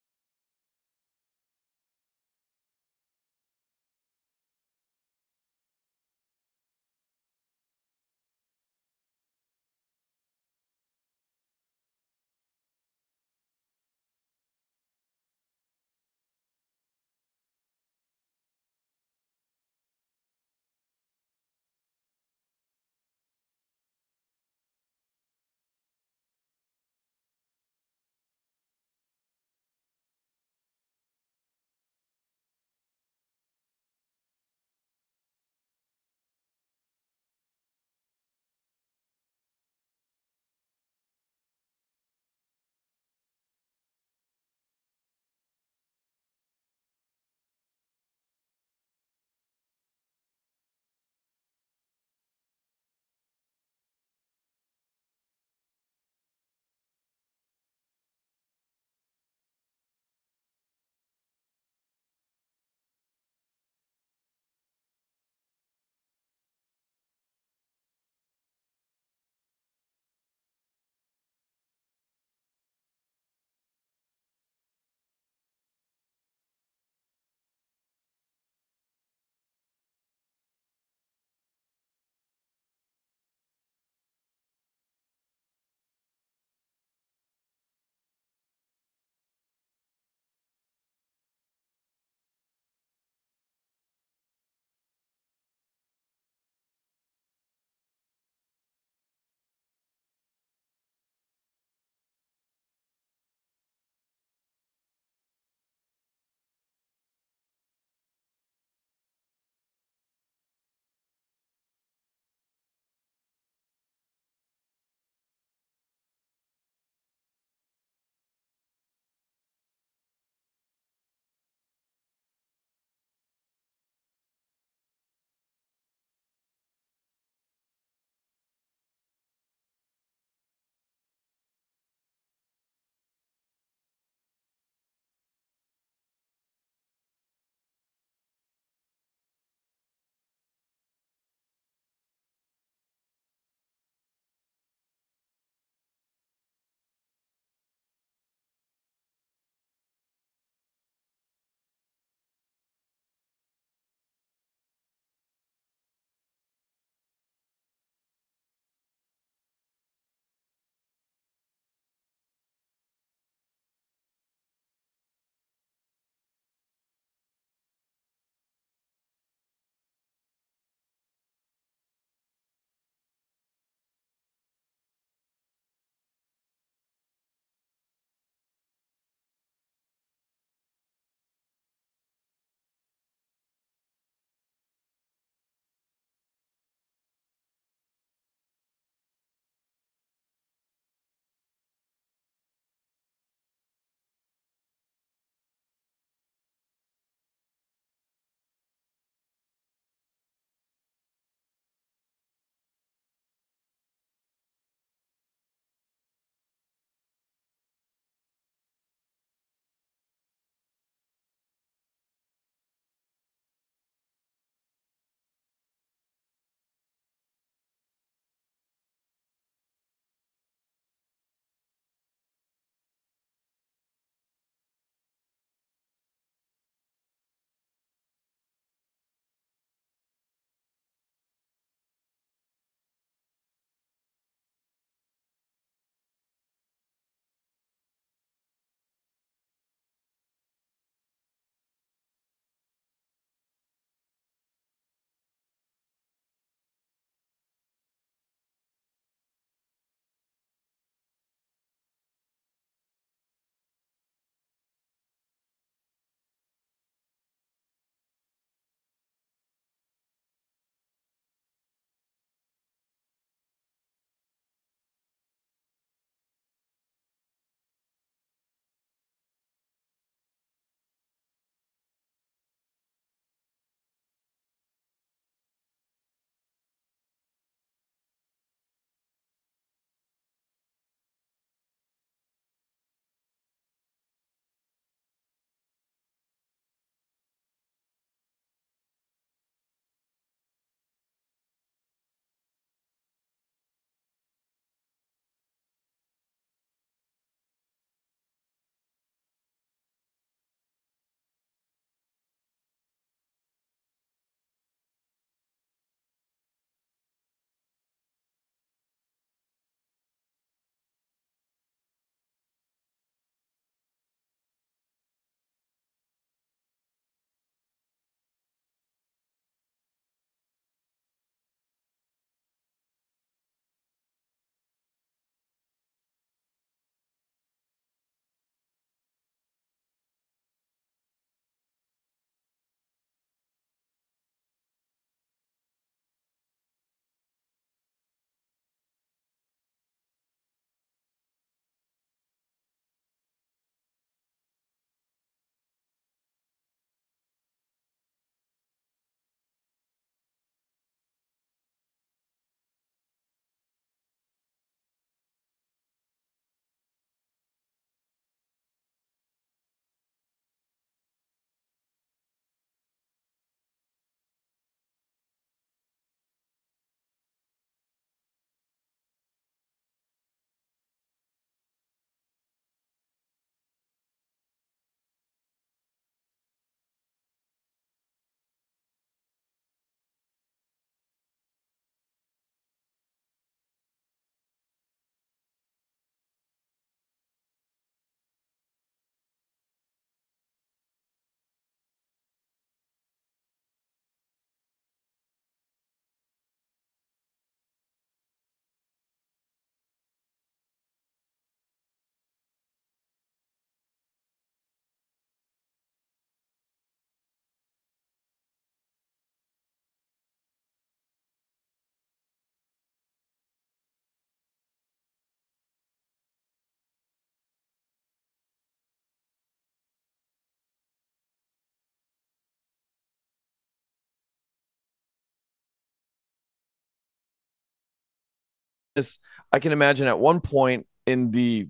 this, I can imagine at one point in the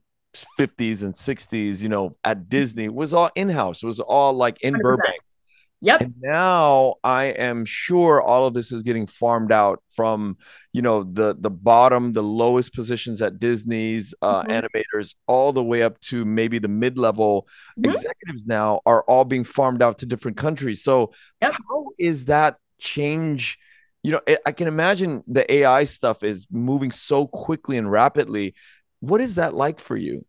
50s and 60s, you know, at Disney was all in-house, was all like in 100%. Burbank. Yep. And now I am sure all of this is getting farmed out from, you know, the the bottom, the lowest positions at Disney's uh, mm-hmm. animators, all the way up to maybe the mid-level mm-hmm. executives now are all being farmed out to different countries. So yep. how is that change? You know, I can imagine the AI stuff is moving so quickly and rapidly. What is that like for you?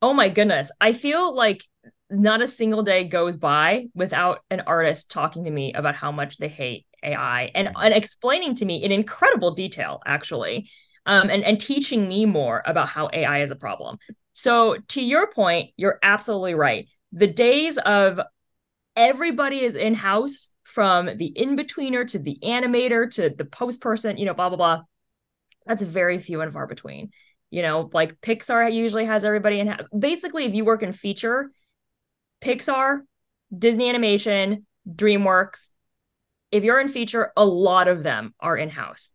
Oh my goodness. I feel like not a single day goes by without an artist talking to me about how much they hate AI and, and explaining to me in incredible detail, actually, um, and, and teaching me more about how AI is a problem. So, to your point, you're absolutely right. The days of everybody is in house from the in betweener to the animator to the post person, you know, blah, blah, blah. That's very few and far between. You know, like Pixar usually has everybody in. Basically, if you work in feature, Pixar, Disney Animation, DreamWorks, if you're in feature, a lot of them are in house.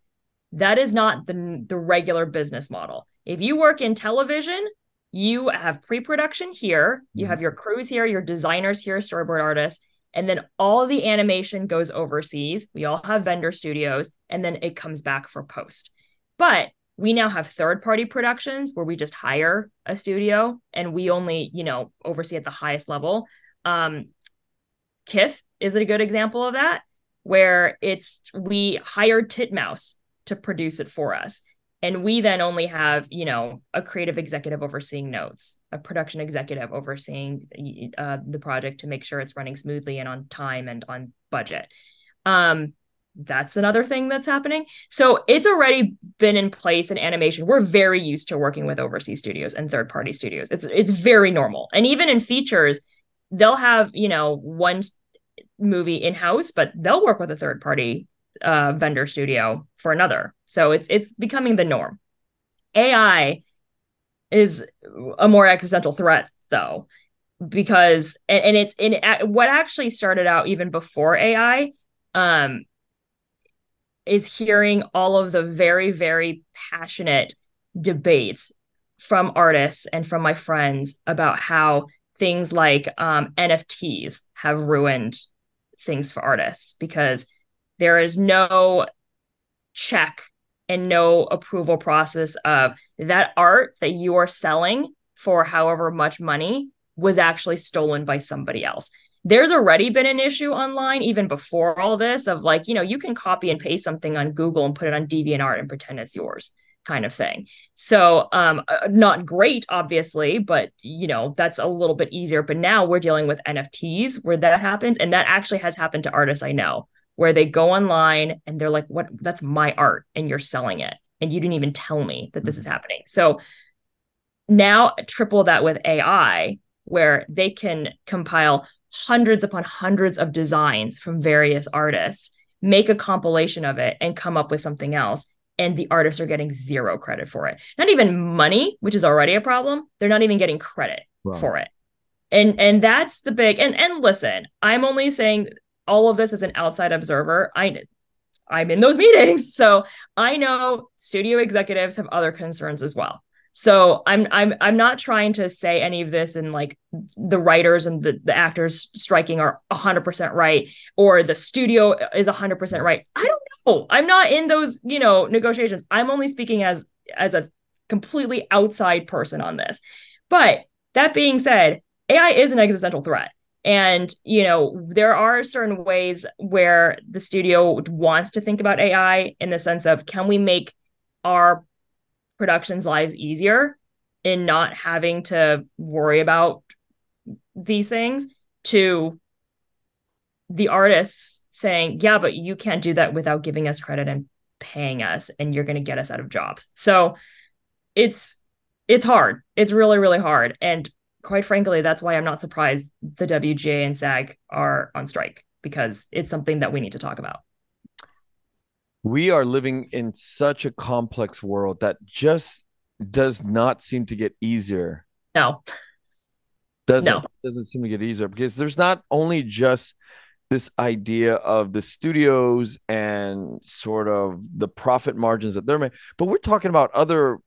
That is not the, the regular business model. If you work in television, you have pre production here, you mm-hmm. have your crews here, your designers here, storyboard artists, and then all the animation goes overseas. We all have vendor studios, and then it comes back for post. But we now have third party productions where we just hire a studio and we only you know oversee at the highest level um Kiff is a good example of that where it's we hired titmouse to produce it for us and we then only have you know a creative executive overseeing notes a production executive overseeing uh, the project to make sure it's running smoothly and on time and on budget um that's another thing that's happening. So it's already been in place in animation. We're very used to working with overseas studios and third party studios. It's it's very normal. And even in features, they'll have, you know, one movie in house, but they'll work with a third party uh, vendor studio for another. So it's it's becoming the norm. AI is a more existential threat though because and, and it's in what actually started out even before AI um is hearing all of the very, very passionate debates from artists and from my friends about how things like um, NFTs have ruined things for artists because there is no check and no approval process of that art that you are selling for however much money was actually stolen by somebody else. There's already been an issue online even before all this of like you know you can copy and paste something on google and put it on deviantart and pretend it's yours kind of thing. So um uh, not great obviously but you know that's a little bit easier. But now we're dealing with nfts where that happens and that actually has happened to artists i know where they go online and they're like what that's my art and you're selling it and you didn't even tell me that this is mm-hmm. happening so now triple that with ai where they can compile hundreds upon hundreds of designs from various artists, make a compilation of it, and come up with something else. And the artists are getting zero credit for it. Not even money, which is already a problem. They're not even getting credit for it. And and that's the big and and listen, I'm only saying all of this as an outside observer. I I'm in those [laughs] meetings. So I know studio executives have other concerns as well. So I'm I'm I'm not trying to say any of this and like the writers and the, the actors striking are 100% right or the studio is 100% right. I don't know. I'm not in those, you know, negotiations. I'm only speaking as as a completely outside person on this. But that being said, AI is an existential threat. And, you know, there are certain ways where the studio wants to think about AI in the sense of can we make our productions lives easier in not having to worry about these things to the artists saying yeah but you can't do that without giving us credit and paying us and you're going to get us out of jobs. So it's it's hard. It's really really hard. And quite frankly that's why i'm not surprised the wga and sag are on strike because it's something that we need to talk about we are living in such a complex world that just does not seem to get easier. No. Doesn't no. doesn't seem to get easier because there's not only just this idea of the studios and sort of the profit margins that they're making, but we're talking about other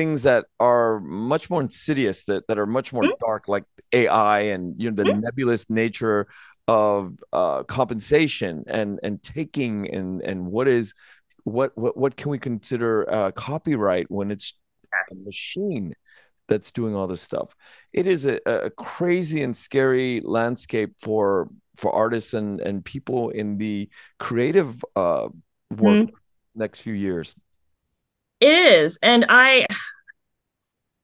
things that are much more insidious that, that are much more mm-hmm. dark like ai and you know the mm-hmm. nebulous nature of uh, compensation and and taking and and what is what what what can we consider uh, copyright when it's a machine that's doing all this stuff it is a, a crazy and scary landscape for for artists and and people in the creative uh work mm-hmm. next few years it is. And i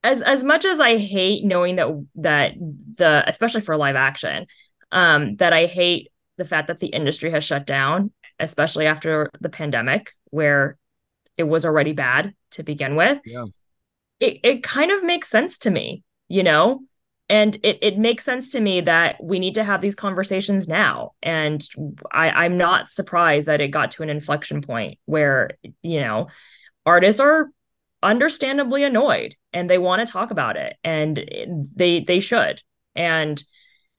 as as much as i hate knowing that that the especially for live action um that i hate the fact that the industry has shut down especially after the pandemic where it was already bad to begin with yeah. it, it kind of makes sense to me you know? And it, it makes sense to me that we need to have these conversations now. And I, i'm not surprised that it got to an inflection point where you know artists are understandably annoyed and they want to talk about it and they they should and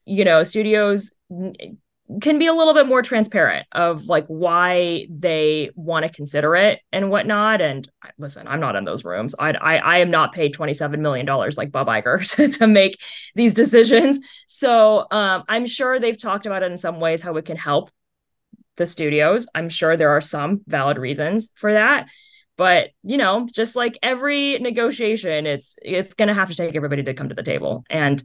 you know studios can be a little bit more transparent of like why they want to consider it and whatnot. And listen, I'm not in those rooms. I I, I am not paid 27 million dollars like Bob Iger [laughs] to, to make these decisions. So um, I'm sure they've talked about it in some ways how it can help the studios. I'm sure there are some valid reasons for that. But you know, just like every negotiation, it's it's gonna have to take everybody to come to the table. And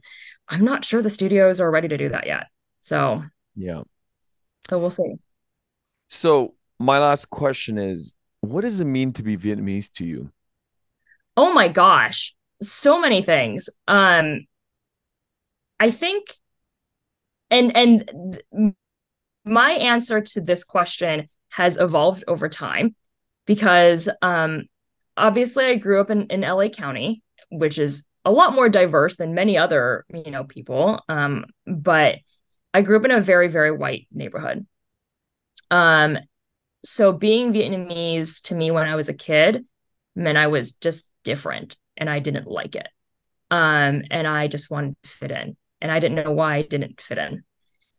I'm not sure the studios are ready to do that yet. So yeah. So we'll see. So my last question is what does it mean to be Vietnamese to you? Oh my gosh. So many things. Um I think and and my answer to this question has evolved over time because um obviously I grew up in, in LA County, which is a lot more diverse than many other, you know, people. Um, but I grew up in a very, very white neighborhood. Um, so being Vietnamese to me when I was a kid meant I was just different and I didn't like it. Um, and I just wanted to fit in. And I didn't know why I didn't fit in.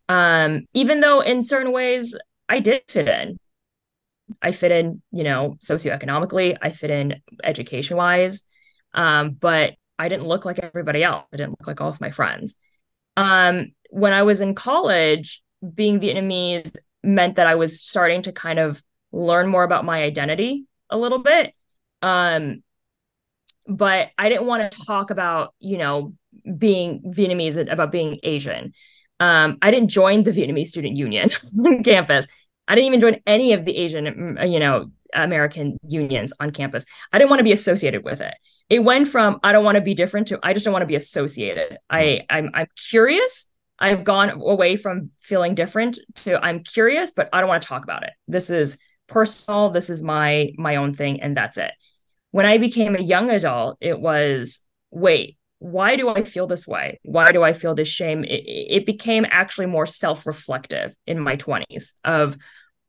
Um, even though in certain ways I did fit in. I fit in, you know, socioeconomically, I fit in education wise. Um, but I didn't look like everybody else. I didn't look like all of my friends. Um, when I was in college, being Vietnamese meant that I was starting to kind of learn more about my identity a little bit. Um, but I didn't want to talk about, you know, being Vietnamese, about being Asian. Um, I didn't join the Vietnamese Student Union [laughs] on campus. I didn't even join any of the Asian, mm, you know, American unions on campus. I didn't want to be associated with it. It went from I don't want to be different to I just don't want to be associated. I I'm I'm curious I've gone away from feeling different to I'm curious, but I don't want to talk about it. This is personal. This is my my own thing, and that's it. When I became a young adult, it was wait, why do I feel this way? Why do I feel this shame? It, it became actually more self reflective in my 20s of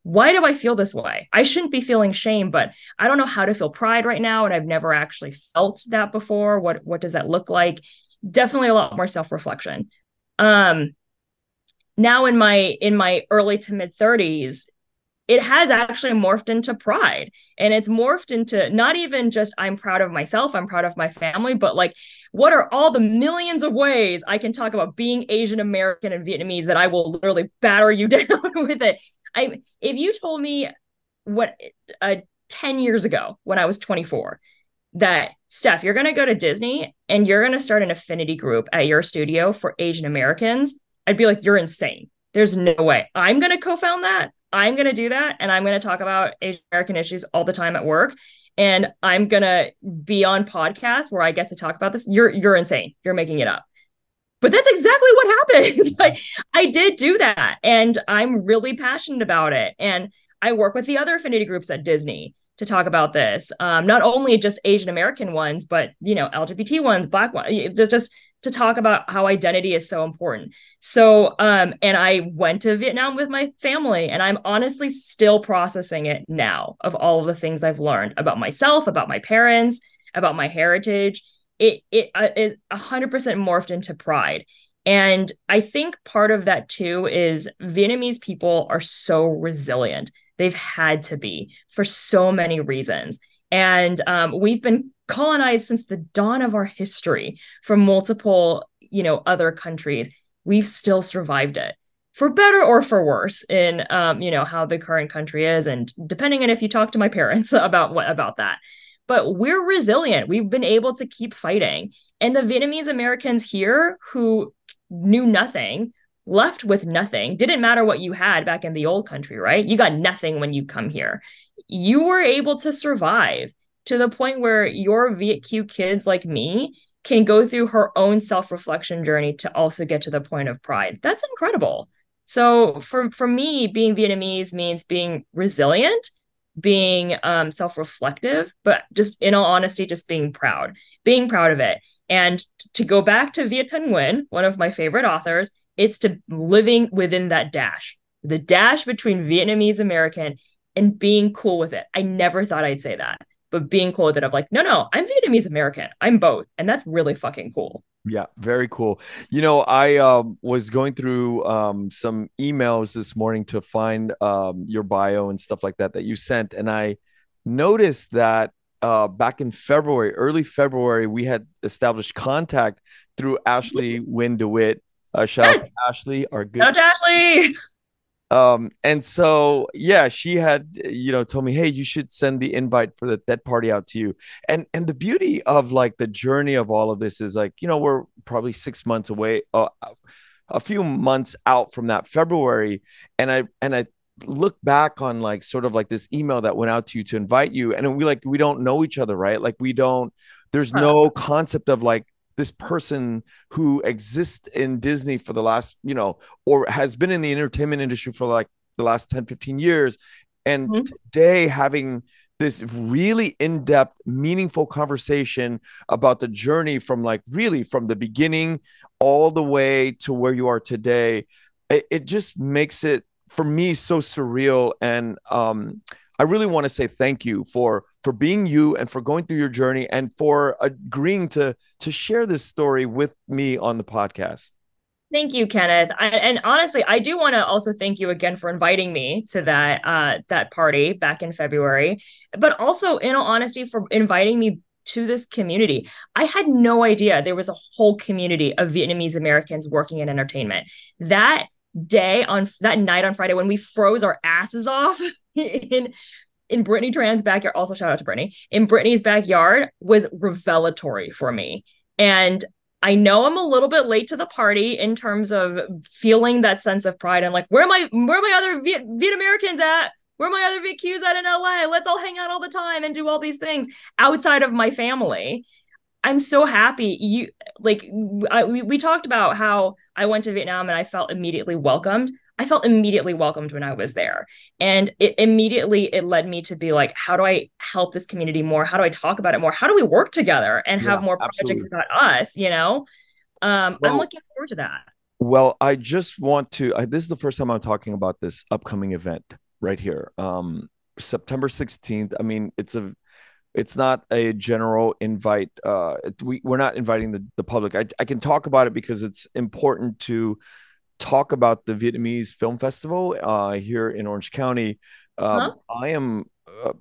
why do I feel this way? I shouldn't be feeling shame, but I don't know how to feel pride right now. And I've never actually felt that before. What, what does that look like? Definitely a lot more self reflection um now in my in my early to mid 30s it has actually morphed into pride and it's morphed into not even just i'm proud of myself i'm proud of my family but like what are all the millions of ways i can talk about being asian american and vietnamese that i will literally batter you [laughs] down with it i if you told me what uh, 10 years ago when i was 24 that Steph, you're going to go to Disney and you're going to start an affinity group at your studio for Asian Americans, I'd be like, you're insane. There's no way. I'm going to co found that. I'm going to do that. And I'm going to talk about Asian American issues all the time at work. And I'm going to be on podcasts where I get to talk about this. You're, you're insane. You're making it up. But that's exactly what happened. [laughs] like, I did do that. And I'm really passionate about it. And I work with the other affinity groups at Disney to talk about this. Um, not only just Asian American ones, but you know, LGBT ones, Black ones, just to talk about how identity is so important. So, um, and I went to Vietnam with my family, and I'm honestly still processing it now of all of the things I've learned about myself, about my parents, about my heritage. It it uh, is hundred percent morphed into pride. And I think part of that too is Vietnamese people are so resilient. They've had to be for so many reasons. And um, we've been colonized since the dawn of our history from multiple, you know, other countries. We've still survived it for better or for worse in um, you know how the current country is and depending on if you talk to my [laughs] parents about what about that but we're resilient we've been able to keep fighting and the vietnamese americans here who knew nothing left with nothing. Didn't matter what you had back in the old country right? You got nothing when you come here. You were able to survive to the point where your Viet Kieu kids like me can go through her own self-reflection journey to also get to the point of pride. That's incredible. So for for me, being Vietnamese means being resilient, being um, self-reflective, but just in all honesty, just being proud, being proud of it. And to go back to Viet Thanh Nguyen, one of my favorite authors, it's to living within that dash, the dash between Vietnamese American and being cool with it. I never thought I'd say that, but being cool with it, I'm like, no, no, I'm Vietnamese American. I'm both. And that's really fucking cool. Yeah, very cool. You know, I um, was going through um, some emails this morning to find um, your bio and stuff like that that you sent, and I noticed that uh, back in February, early February, we had established contact through Ashley Wynn DeWitt. Uh, shout yes. out to Ashley, our good. Shout Ashley. Um, and so yeah, she had you know told me, hey, you should send the invite for the that party out to you. And and the beauty of like the journey of all of this is like you know we're probably six months away, uh, a few months out from that February, and I and I look back on like sort of like this email that went out to you to invite you, and we like we don't know each other, right? Like we don't. There's no concept of like this person who exists in Disney for the last, you know, or has been in the entertainment industry for like the last 10, 15 years. And mm-hmm. today having this really in-depth, meaningful conversation about the journey from like really from the beginning all the way to where you are today. It, it just makes it for me so surreal. And um, I really want to say thank you for for being you and for going through your journey and for agreeing to to share this story with me on the podcast. Thank you, Kenneth. I, and honestly, I do want to also thank you again for inviting me to that uh, that party back in February, but also, in all honesty, for inviting me to this community. I had no idea there was a whole community of Vietnamese Americans working in entertainment. That day on that night on Friday when we froze our asses off [laughs] [laughs] in in Brittany Tran's backyard, also shout out to Brittany, in Brittany's backyard was revelatory for me. And I know I'm a little bit late to the party in terms of feeling that sense of pride and like, where am I, where are my other Viet, Viet Americans at? Where are my other VQs at in LA? Let's all hang out all the time and do all these things outside of my family. I'm so happy. You like, I, we, we talked about how I went to Vietnam and I felt immediately welcomed. I felt immediately welcomed when I was there. And it immediately it led me to be like, how do I help this community more? How do I talk about it more? How do we work together and have yeah, more absolutely. projects about us? You know, um, well, I'm looking forward to that. Well, I just want to. I, this is the first time I'm talking about this upcoming event right here. Um, September 16th. I mean, it's a it's not a general invite uh we, we're not inviting the, the public I, I can talk about it because it's important to talk about the Vietnamese Film Festival uh, here in Orange County. Um, huh? I am uh,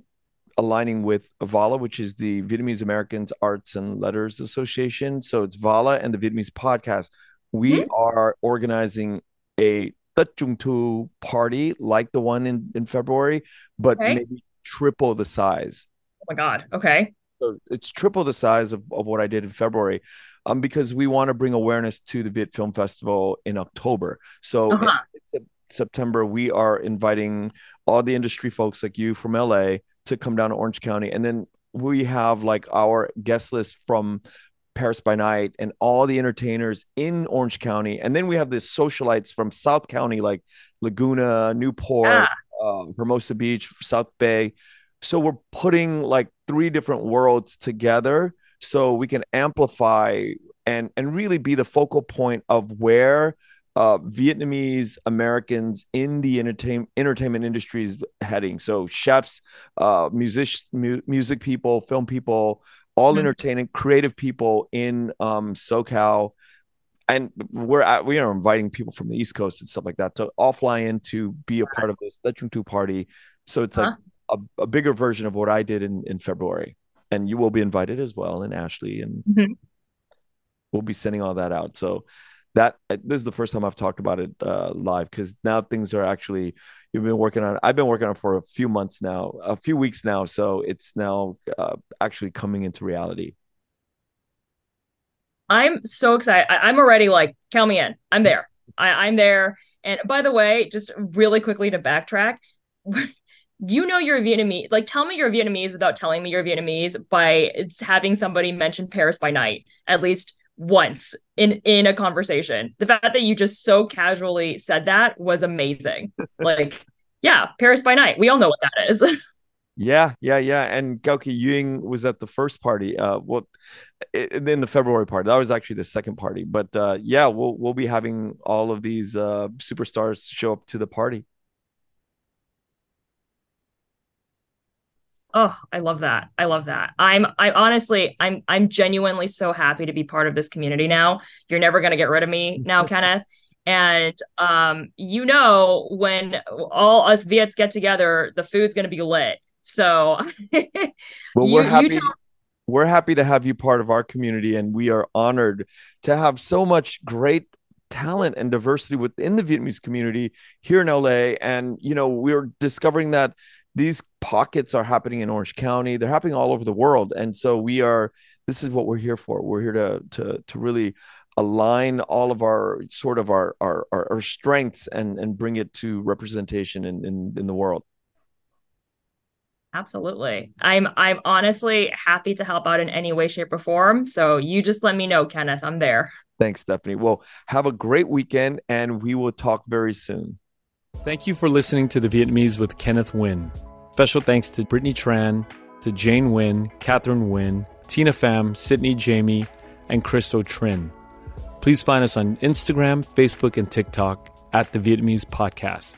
aligning with VALA, which is the Vietnamese Americans Arts and Letters Association. So it's VALA and the Vietnamese podcast. We mm-hmm. are organizing a Tết Trung Thu party like the one in, in February, but okay. maybe triple the size. Oh my God. Okay. So it's triple the size of, of what I did in February um, because we want to bring awareness to the Viet Film Festival in October. So uh-huh. in September, we are inviting all the industry folks like you from LA to come down to Orange County. And then we have like our guest list from Paris by Night and all the entertainers in Orange County. And then we have the socialites from South County, like Laguna, Newport, ah. uh, Hermosa Beach, South Bay. So we're putting like three different worlds together so we can amplify and and really be the focal point of where uh, Vietnamese Americans in the entertain, entertainment industry is heading. So chefs, uh, music, mu- music people, film people, all mm-hmm. entertaining, creative people in um, SoCal. and we're at, we are inviting people from the East Coast and stuff like that to all fly in to be a part of this Legend Two party. So it's like huh? a, a, bigger version of what I did in in February, and you will be invited as well, and Ashley, and mm-hmm. we'll be sending all that out. So that this is the first time I've talked about it uh, live because now things are actually you've been working on. I've been working on for a few months now, a few weeks now, so it's now uh, actually coming into reality. I'm so excited. I, am already like, count me in. I'm there. I, I'm there. And by the way, just really quickly to backtrack, you know you're Vietnamese. Like, tell me you're Vietnamese without telling me you're Vietnamese by having somebody mention Paris by night at least once in in a conversation. The fact that you just so casually said that was amazing. [laughs] like, yeah, Paris by night. We all know what that is. [laughs] Yeah, yeah, yeah. And Gauke Ying was at the first party. Uh, well, in the February party. That was actually the second party. But uh, yeah, we'll we'll be having all of these uh, superstars show up to the party. Oh, I love that. I love that. I'm I honestly I'm I'm genuinely so happy to be part of this community now. You're never going to get rid of me now, [laughs] Kenneth. And um you know when all us Viets get together, the food's going to be lit. So [laughs] well, you, we're happy. Tell- we're happy to have you part of our community, and we are honored to have so much great talent and diversity within the Vietnamese community here in LA. And you know, we're discovering that these pockets are happening in Orange County. They're happening all over the world, and so we are. This is what we're here for. We're here to to to really align all of our sort of our our our, strengths and and bring it to representation in, in in the world. Absolutely. I'm I'm honestly happy to help out in any way, shape, or form. So you just let me know, Kenneth. I'm there. Thanks, Stephanie. Well, have a great weekend and we will talk very soon. Thank you for listening to the Vietnamese with Kenneth Nguyen. Special thanks to Brittany Tran, to Jane Nguyen, Catherine Nguyen, Tina Pham, Sydney Jamie, and Christo Trin. Please find us on Instagram, Facebook, and TikTok at the Vietnamese Podcast.